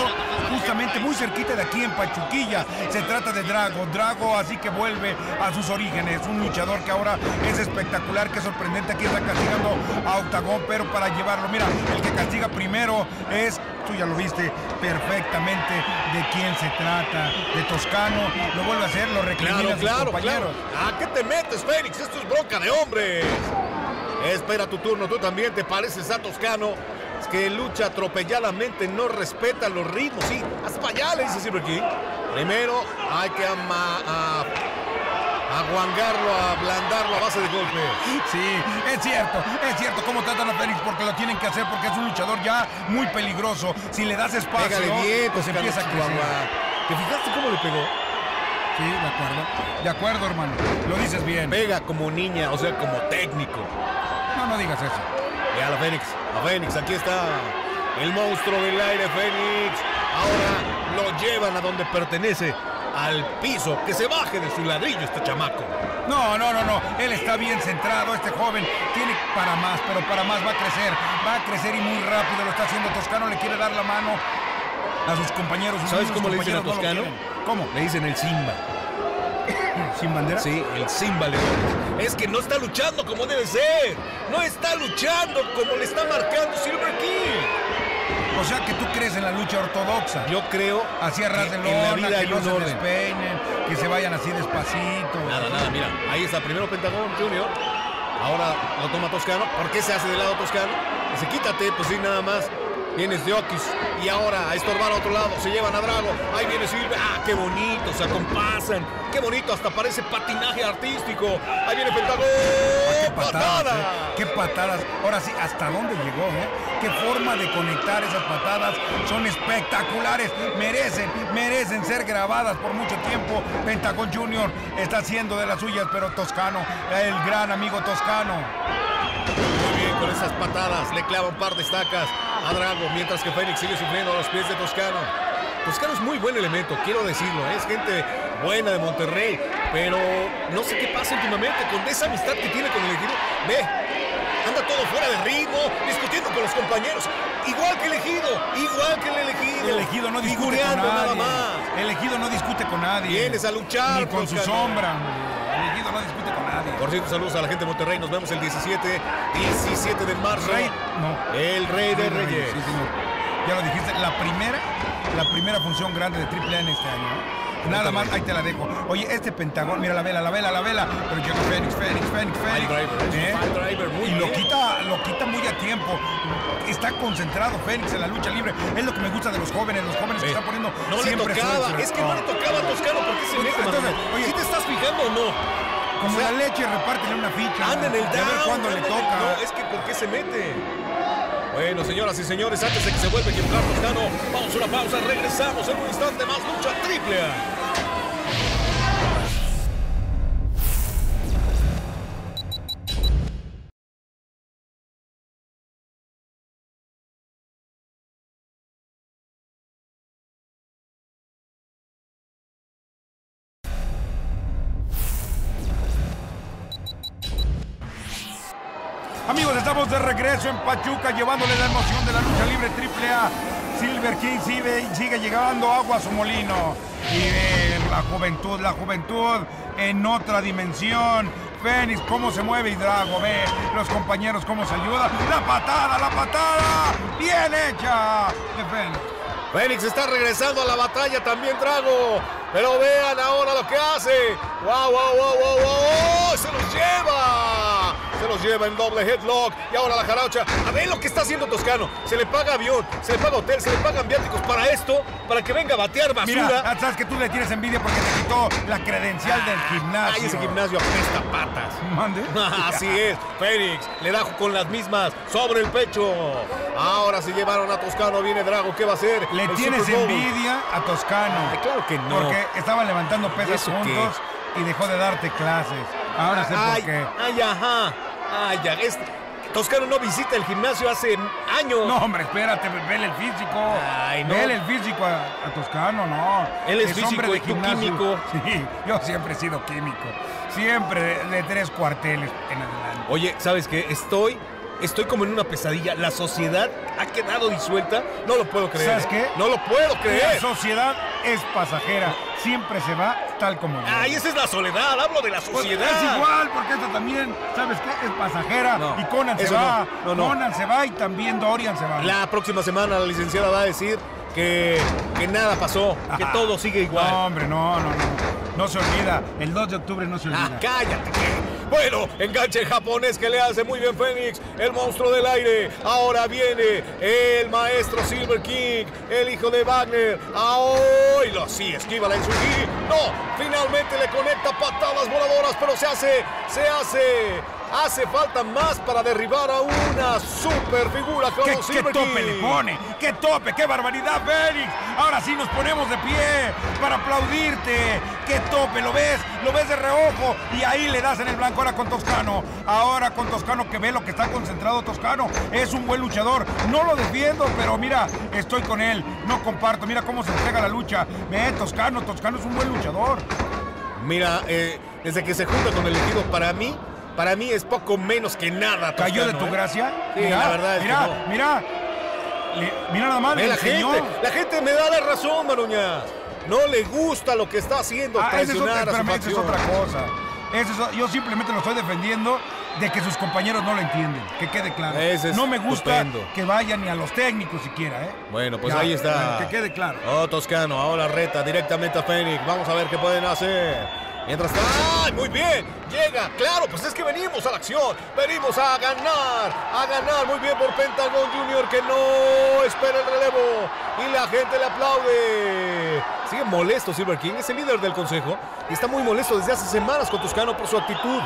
justamente muy cerquita de aquí en Pachuquilla. Se trata de Drago. Drago así que vuelve a sus orígenes. Un luchador que ahora es espectacular, que sorprendente. Aquí está castigando a Octagón, pero para llevarlo. Mira, el que castiga primero es tú ya lo viste perfectamente de quién se trata, de Toscano, lo vuelve a hacer, lo recrimina Claro, claro, compañeros. claro. ¿A qué te metes, Fénix? Esto es bronca de hombres. Espera tu turno, tú también te pareces a Toscano. Es que lucha atropelladamente, no respeta los ritmos. Sí, hasta para allá, le dice Silver King. Primero hay que ama, a, aguangarlo, ablandarlo a base de golpe. Sí, es cierto, es cierto cómo tratan a Fénix porque lo tienen que hacer porque es un luchador ya muy peligroso. Si le das espacio, Pégale bien, pues empieza a crecer. ¿Te fijaste cómo le pegó? Sí, de acuerdo. De acuerdo, hermano. Lo dices bien. Pega como niña, o sea, como técnico. No, no digas eso. Ve a la Fénix, a Fénix, aquí está el monstruo del aire, Fénix. Ahora lo llevan a donde pertenece, al piso. Que se baje de su ladrillo este chamaco. No, no, no, no. Él está bien centrado. Este joven tiene para más, pero para más va a crecer. Va a crecer y muy rápido. Lo está haciendo Toscano. Le quiere dar la mano a sus compañeros. ¿Sabes cómo le dicen a no Toscano? ¿Cómo? Le dicen el Simba. ¿Sin bandera? Sí, el Simba León. Es que no está luchando como debe ser. No está luchando como le está marcando Silver King. O sea que tú crees en la lucha ortodoxa. Yo creo Así a ras de en la vida que hay no un se orden. despeinen, que se vayan así despacito. Nada, nada, mira. Ahí está primero Pentagón Junior. Ahora lo toma Toscano. ¿Por qué se hace de lado Toscano? Dice, quítate, pues sí, nada más. Vienes de Okis. Y ahora a estorbar a otro lado. Se llevan a Drago. Ahí viene Silver. Ah, qué bonito. Se acompasan. Qué bonito. Hasta parece patinaje artístico. Ahí viene Pentagón. Qué patadas, ¡Patada! ¿eh? Qué patadas. Ahora sí, ¿hasta dónde llegó? eh? Qué forma de conectar esas patadas. Son espectaculares. Merecen, merecen ser grabadas por mucho tiempo. Pentagón Junior está haciendo de las suyas, pero Toscano, el gran amigo Toscano. Con esas patadas le clava un par de estacas a Drago, mientras que Fénix sigue sufriendo a los pies de Toscano. Toscano es muy buen elemento, quiero decirlo, ¿eh? es gente buena de Monterrey, pero no sé qué pasa últimamente con esa amistad que tiene con el equipo. Ve, anda todo fuera de ritmo, discutiendo con los compañeros, igual que elegido, igual que el elegido. El elegido no discute con nadie. nada más. El elegido no discute con nadie. Vienes a luchar, Ni con su sombra. El elegido no discute nadie. Por cierto, saludos a la gente de Monterrey, nos vemos el 17, 17 de marzo. Rey, no. El Rey de Reyes. Sí, señor. Ya lo dijiste, la primera, la primera función grande de AAA en este año. Nada más, ahí te la dejo. Oye, este pentagón, mira la vela, la vela, la vela. Pero llega Fénix, Fénix, Fénix, Fénix. ¿Eh? pile driver, muy y lo bien. quita, lo quita muy a tiempo. Está concentrado Fénix en la lucha libre. Es lo que me gusta de los jóvenes, los jóvenes que están poniendo No le tocaba, es que no le tocaba a Toscano, ¿por qué se mete, oye, ¿Sí te estás fijando o no? Como O sea, la leche, repártele una ficha. Anda en el Y a ver down, cuándo le toca. No, es que ¿por qué se mete? Bueno, señoras y señores, antes de que se vuelva a equivocar Toscano, vamos a una pausa, regresamos en un instante más lucha triple A. en otra dimensión. Fénix, cómo se mueve y Drago, ve los compañeros cómo se ayudan. La patada, la patada, bien hecha de Fénix. Fénix está regresando a la batalla también, Drago. Pero vean ahora lo que hace. ¡Wow, wow, wow, wow, wow! ¡Se los lleva! Se los lleva en doble headlock. Y ahora la jarocha. A ver lo que está haciendo Toscano. Se le paga avión, se le paga hotel, se le pagan viáticos para esto, para que venga a batear basura. Mira, sabes que tú le tienes envidia porque te quitó la credencial del gimnasio. Ay, ese gimnasio apesta patas. Mande. Así es, Fénix le da con las mismas sobre el pecho. Ahora se llevaron a Toscano, viene Drago, ¿qué va a hacer? Le El tienes envidia a Toscano. Ay, claro que no. Porque estaban levantando pesas qué? juntos y dejó de darte clases. Ahora sé ay, por qué. ay, ajá. Ay, ya, este- Toscano no visita el gimnasio hace años. No, hombre, espérate, vele el físico. Ay, no. Vele el físico a, a Toscano, no. Él es hombre físico de y tú gimnasio. químico. Sí, yo siempre he sido químico. Siempre de, de tres cuarteles en adelante. Oye, ¿sabes qué? Estoy, estoy como en una pesadilla. La sociedad ha quedado disuelta. No lo puedo creer. ¿Sabes ¿eh? qué? No lo puedo La creer. sociedad es pasajera. Siempre se va tal como. Ay, esa es la soledad. Hablo de la Pues sociedad. es igual, porque esta también, ¿sabes qué? Es pasajera. No, y Conan se va. no, no, no. Conan se va y también Dorian se va. La próxima semana la licenciada va a decir que, que nada pasó, que todo sigue igual. No, hombre, no, no, no. No se olvida. El 2 de octubre no se Ah, olvida. cállate. que- Bueno, enganche japonés que le hace muy bien Fénix, el monstruo del aire. Ahora viene el maestro Silver King, el hijo de Wagner. Ahora lo sí, esquiva la Insugi. No, finalmente le conecta patadas voladoras, pero se hace, se hace. Hace falta más para derribar a una super figura como ¿Qué, tope le pone? ¡Qué tope! ¡Qué barbaridad, Félix! Ahora sí nos ponemos de pie para aplaudirte. ¡Qué tope! ¿Lo ves? ¿Lo ves de reojo? Y ahí le das en el blanco ahora con Toscano. Ahora con Toscano que ve lo que está concentrado Toscano. Es un buen luchador. No lo defiendo, pero mira, estoy con él. No comparto. Mira cómo se entrega la lucha. Ve, Toscano. Toscano es un buen luchador. Mira, eh, desde que se junta con el elegido, para mí, para mí es poco menos que nada. ¿Cayó de Toscano, tu ¿eh? gracia? Sí, mira, la verdad es que mira, no. mira. Le- mira nada más, la enseñó. gente, la gente me da la razón, Maruñas. No le gusta lo que está haciendo, Ah, esa es otra, traicionar a su esa es otra cosa. Esa es- yo simplemente lo estoy defendiendo de que sus compañeros no lo entienden. Que quede claro. Es no me gusta estupendo. que vayan ni a los técnicos siquiera, ¿eh? Bueno, pues Ya, ahí está. Que quede claro. Oh, Toscano, ahora reta directamente a Fénix. Vamos a ver qué pueden hacer. Mientras tanto, ¡ay! Muy bien, llega, claro, pues es que venimos a la acción, venimos a ganar, a ganar, muy bien por Pentagon Junior que no espera el relevo y la gente le aplaude. Sigue molesto Silver King, es el líder del consejo y está muy molesto desde hace semanas con Toscano por su actitud,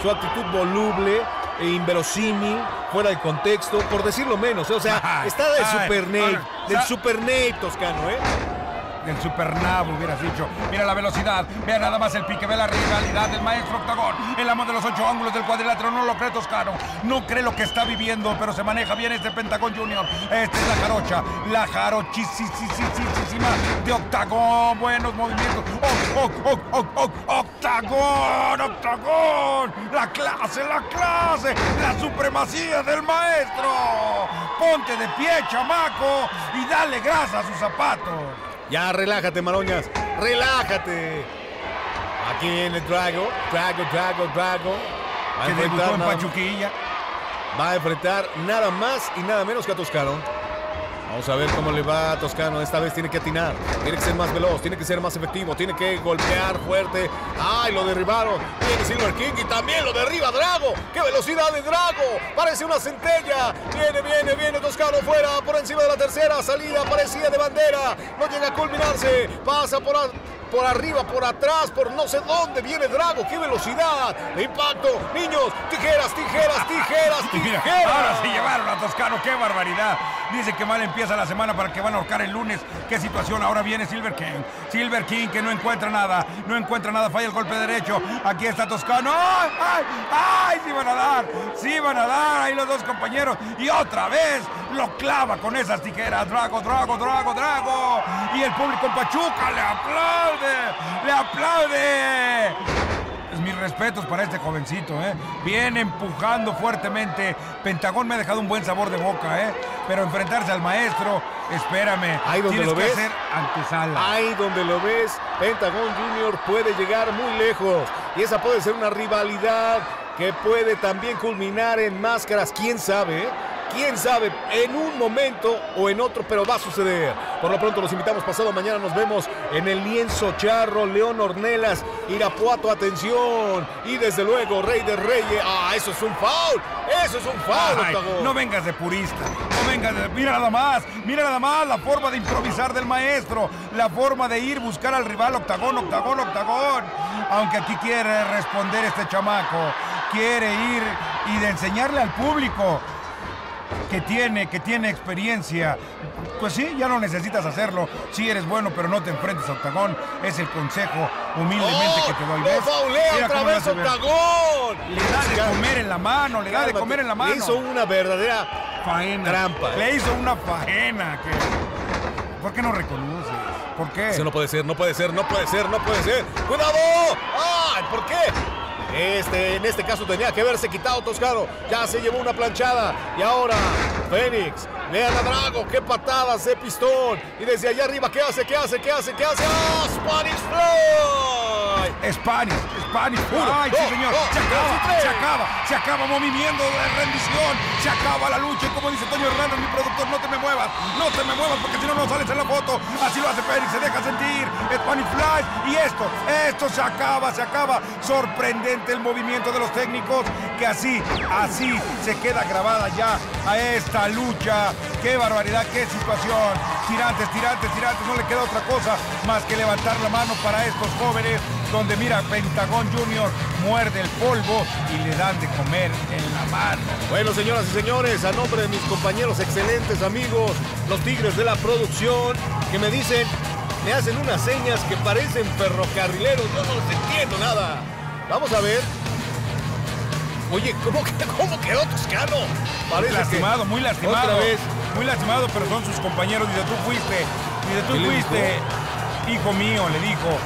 su actitud voluble e inverosímil, fuera de contexto, por decirlo menos, ¿eh? o sea, está del Super Nate, del Super Nate Toscano, ¿eh? Del supernavo hubieras dicho. Mira la velocidad. Vea nada más el pique. Ve la rivalidad del maestro Octagón. El amo de los ocho ángulos del cuadrilátero. No lo cree Toscano. No cree lo que está viviendo, pero se maneja bien este Pentagón Junior. Esta es la jarocha. La jarochísima de Octagón. Buenos movimientos. ¡Oc, oc, oc, oc, oc! ¡Octagón! ¡Octagón! ¡La clase, la clase! ¡La supremacía del maestro! Ponte de pie, chamaco, y dale grasa a sus zapatos. Ya, relájate, Maroñas. Relájate. Aquí viene Drago. Drago, Drago, Drago. Va a, que enfrentar en Pachuquilla. va a enfrentar nada más y nada menos que a Toscano. Vamos a ver cómo le va a Toscano. Esta vez tiene que atinar. Tiene que ser más veloz. Tiene que ser más efectivo. Tiene que golpear fuerte. ¡Ay, lo derribaron! Viene Silver King y también lo derriba Drago. ¡Qué velocidad de Drago! Parece una centella. Viene, viene, viene Toscano fuera. Por encima de la tercera salida. Parecía de bandera. No llega a culminarse. Pasa por, por arriba, por atrás, por no sé dónde. Viene Drago. ¡Qué velocidad! Impacto. Niños, tijeras, tijeras, tijeras, Y mira, tijeras. ahora se llevaron a Toscano, qué barbaridad. Dice que mal empieza la semana para que van a ahorcar el lunes. Qué situación, ahora viene Silver King. Silver King que no encuentra nada, no encuentra nada, falla el golpe derecho. Aquí está Toscano. ¡Ay, ay, ay! Sí van a dar, sí van a dar. Ahí los dos compañeros. Y otra vez lo clava con esas tijeras. Drago, Drago, Drago, Drago. Y el público en Pachuca le aplaude, le aplaude. Pues mis respetos para este jovencito, ¿eh? Viene empujando fuertemente. Pentagón me ha dejado un buen sabor de boca, ¿eh? Pero enfrentarse al maestro, espérame. Ahí donde tienes lo que ves. hacer antesala. Ahí donde lo ves, Pentagon Junior puede llegar muy lejos. Y esa puede ser una rivalidad que puede también culminar en máscaras. ¿Quién sabe? eh? Quién sabe, en un momento o en otro, pero va a suceder. Por lo pronto los invitamos pasado mañana, nos vemos en el lienzo charro, León Ornelas, Irapuato, atención. Y desde luego, Rey de Reyes. Ah, eso es un foul, eso es un foul, Ay, Octagón. no vengas de purista, no vengas de... Mira nada más, mira nada más la forma de improvisar del maestro, la forma de ir, buscar al rival, octagón, octagón, octagón. Aunque aquí quiere responder este chamaco, quiere ir y de enseñarle al público que tiene, que tiene experiencia. Pues sí, ya no necesitas hacerlo. Sí eres bueno, pero no te enfrentes a Octagón. Es el consejo humildemente que te doy. ¡Lo ¿ves? faulea otra vez. Octagón! Le da de comer en la mano, le da de comer en la mano. Le hizo una verdadera faena. trampa. ¿eh? Le hizo una faena. Que... ¿Por qué no reconoces? ¿Por qué? Eso no puede ser, no puede ser, no puede ser, no puede ser. ¡Cuidado! ¡Ay! ¿Por qué? Este, en este caso tenía que haberse quitado Toscano. Ya se llevó una planchada. Y ahora, Fénix. Vean a Drago. ¡Qué patadas de pistón! Y desde allá arriba, ¿qué hace? ¿Qué hace? ¿Qué hace? ¿Qué hace? ¡Ah! ¡Spanish Fly! Spanish, Spanish. Uno, Ay, dos, sí, señor. dos, se acaba, se acaba, se acaba movimiento de rendición. Se acaba la lucha. Y como dice Toño Hernández, mi productor, no te me muevas. No te me muevas porque si no, no sales en la foto. Así lo hace Fénix, se deja sentir. Spanish Fly. Y esto, esto se acaba, se acaba. Sorprendente el movimiento de los técnicos. Que así, así se queda grabada ya a esta lucha. Qué barbaridad, qué situación. Tirantes, tirantes, tirantes. No le queda otra cosa más que levantar la mano para estos jóvenes. Donde mira, Pentagón Junior muerde el polvo y le dan de comer en la mano. Bueno, señoras y señores, a nombre de mis compañeros excelentes amigos, los Tigres de la producción, que me dicen, me hacen unas señas que parecen ferrocarrileros, yo no les entiendo nada. Vamos a ver. Oye, ¿cómo, cómo quedó Toscano? Parece que- lastimado, muy lastimado. Otra vez. Muy lastimado, pero son sus compañeros. Dice, tú fuiste, dice, tú ¿Qué le fuiste, hijo mío, le dijo.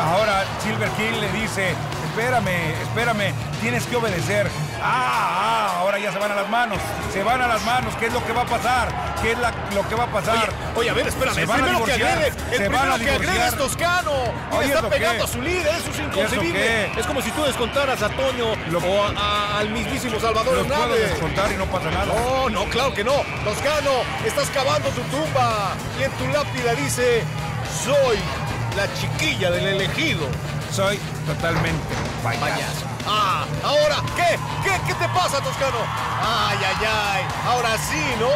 Ahora Silver King le dice, espérame, espérame, tienes que obedecer. Ah, ah, ahora ya se van a las manos, se van a las manos. ¿Qué es lo que va a pasar? ¿Qué es la- lo que va a pasar? Oye, oye, a ver, espérame, Se el van a primero que divorciar, agrede, el se van a que agrede es. Toscano. Y Oye, le está pegando a su líder, eso es inconcebible. Es como si tú descontaras a Toño o a- a- al mismísimo Salvador puedo Hernández. descontar y no pasa nada. No, no, claro que no. Toscano, estás cavando tu tumba. Y en tu lápida dice, soy la chiquilla del elegido. Soy totalmente payaso. Ah, ahora, ¿qué? ¿Qué? ¿Qué te pasa, Toscano? Ay, ay, ay. Ahora sí, ¿no?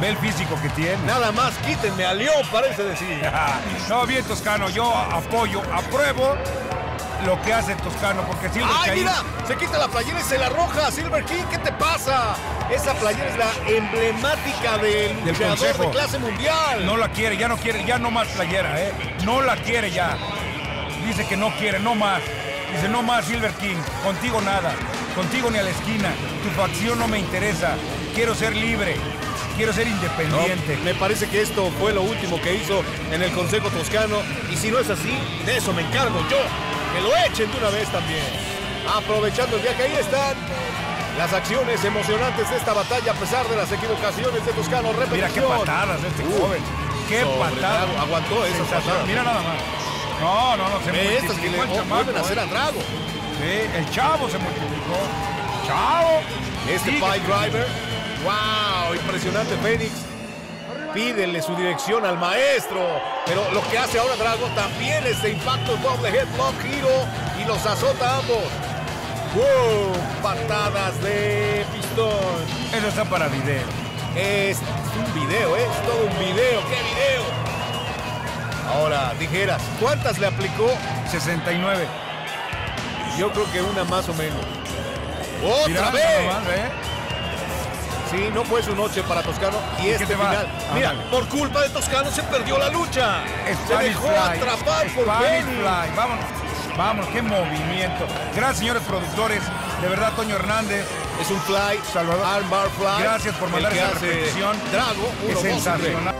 Ve el físico que tiene. Nada más quítenme a León, parece decir. No, bien Toscano, yo apoyo, apruebo lo que hace Toscano, porque Silver ¡Ay, Caín- mira! Se quita la playera y se la arroja. Silver King, ¿qué te pasa? Esa playera es la emblemática del, Del luchador de clase mundial. No la quiere, ya no quiere, ya no más playera, ¿eh? No la quiere ya. Dice que no quiere, no más. Dice, no más Silver King, contigo nada, contigo ni a la esquina. Tu facción no me interesa. Quiero ser libre, quiero ser No, independiente. me parece que esto fue lo último que hizo en el Consejo Toscano. Y si no es así, de eso me encargo yo. Que lo echen de una vez también. Aprovechando el viaje, ahí están las acciones emocionantes de esta batalla a pesar de las equivocaciones de Toscano. Mira qué Repetición. patadas de este Uh, joven. Qué patadas. Aguantó patadas. Mira nada más. No, no, no, se Ve que le multiplicó vuelven chamaco, a hacer ¿eh? a Drago. Sí, el chavo se multiplicó. Chavo. Este Sigue. Pie Driver. ¡Wow! Impresionante Fénix. Pídele su dirección al maestro. Pero lo que hace ahora Drago también es de impacto doble headlock giro y los azota a ambos. ¡Wow! Patadas de pistón. Eso está para video. Es un video, ¿eh? es todo un video. ¡Qué video! Ahora, dijeras, ¿cuántas le aplicó? 69. Yo creo que una más o menos. Mira, ¡Otra vez! ¿eh? Sí, no fue su noche para Toscano y ¿Y este final. Mira, Ándale. por culpa de Toscano se perdió la lucha. se dejó Fly, atrapar por. Fly. Vámonos. Vámonos, qué movimiento. Gracias, señores productores. De verdad, Toño Hernández. Es un fly, Salvador. armbar fly. Gracias por mandar esa repetición. Drago, uno, Es dos sensacional.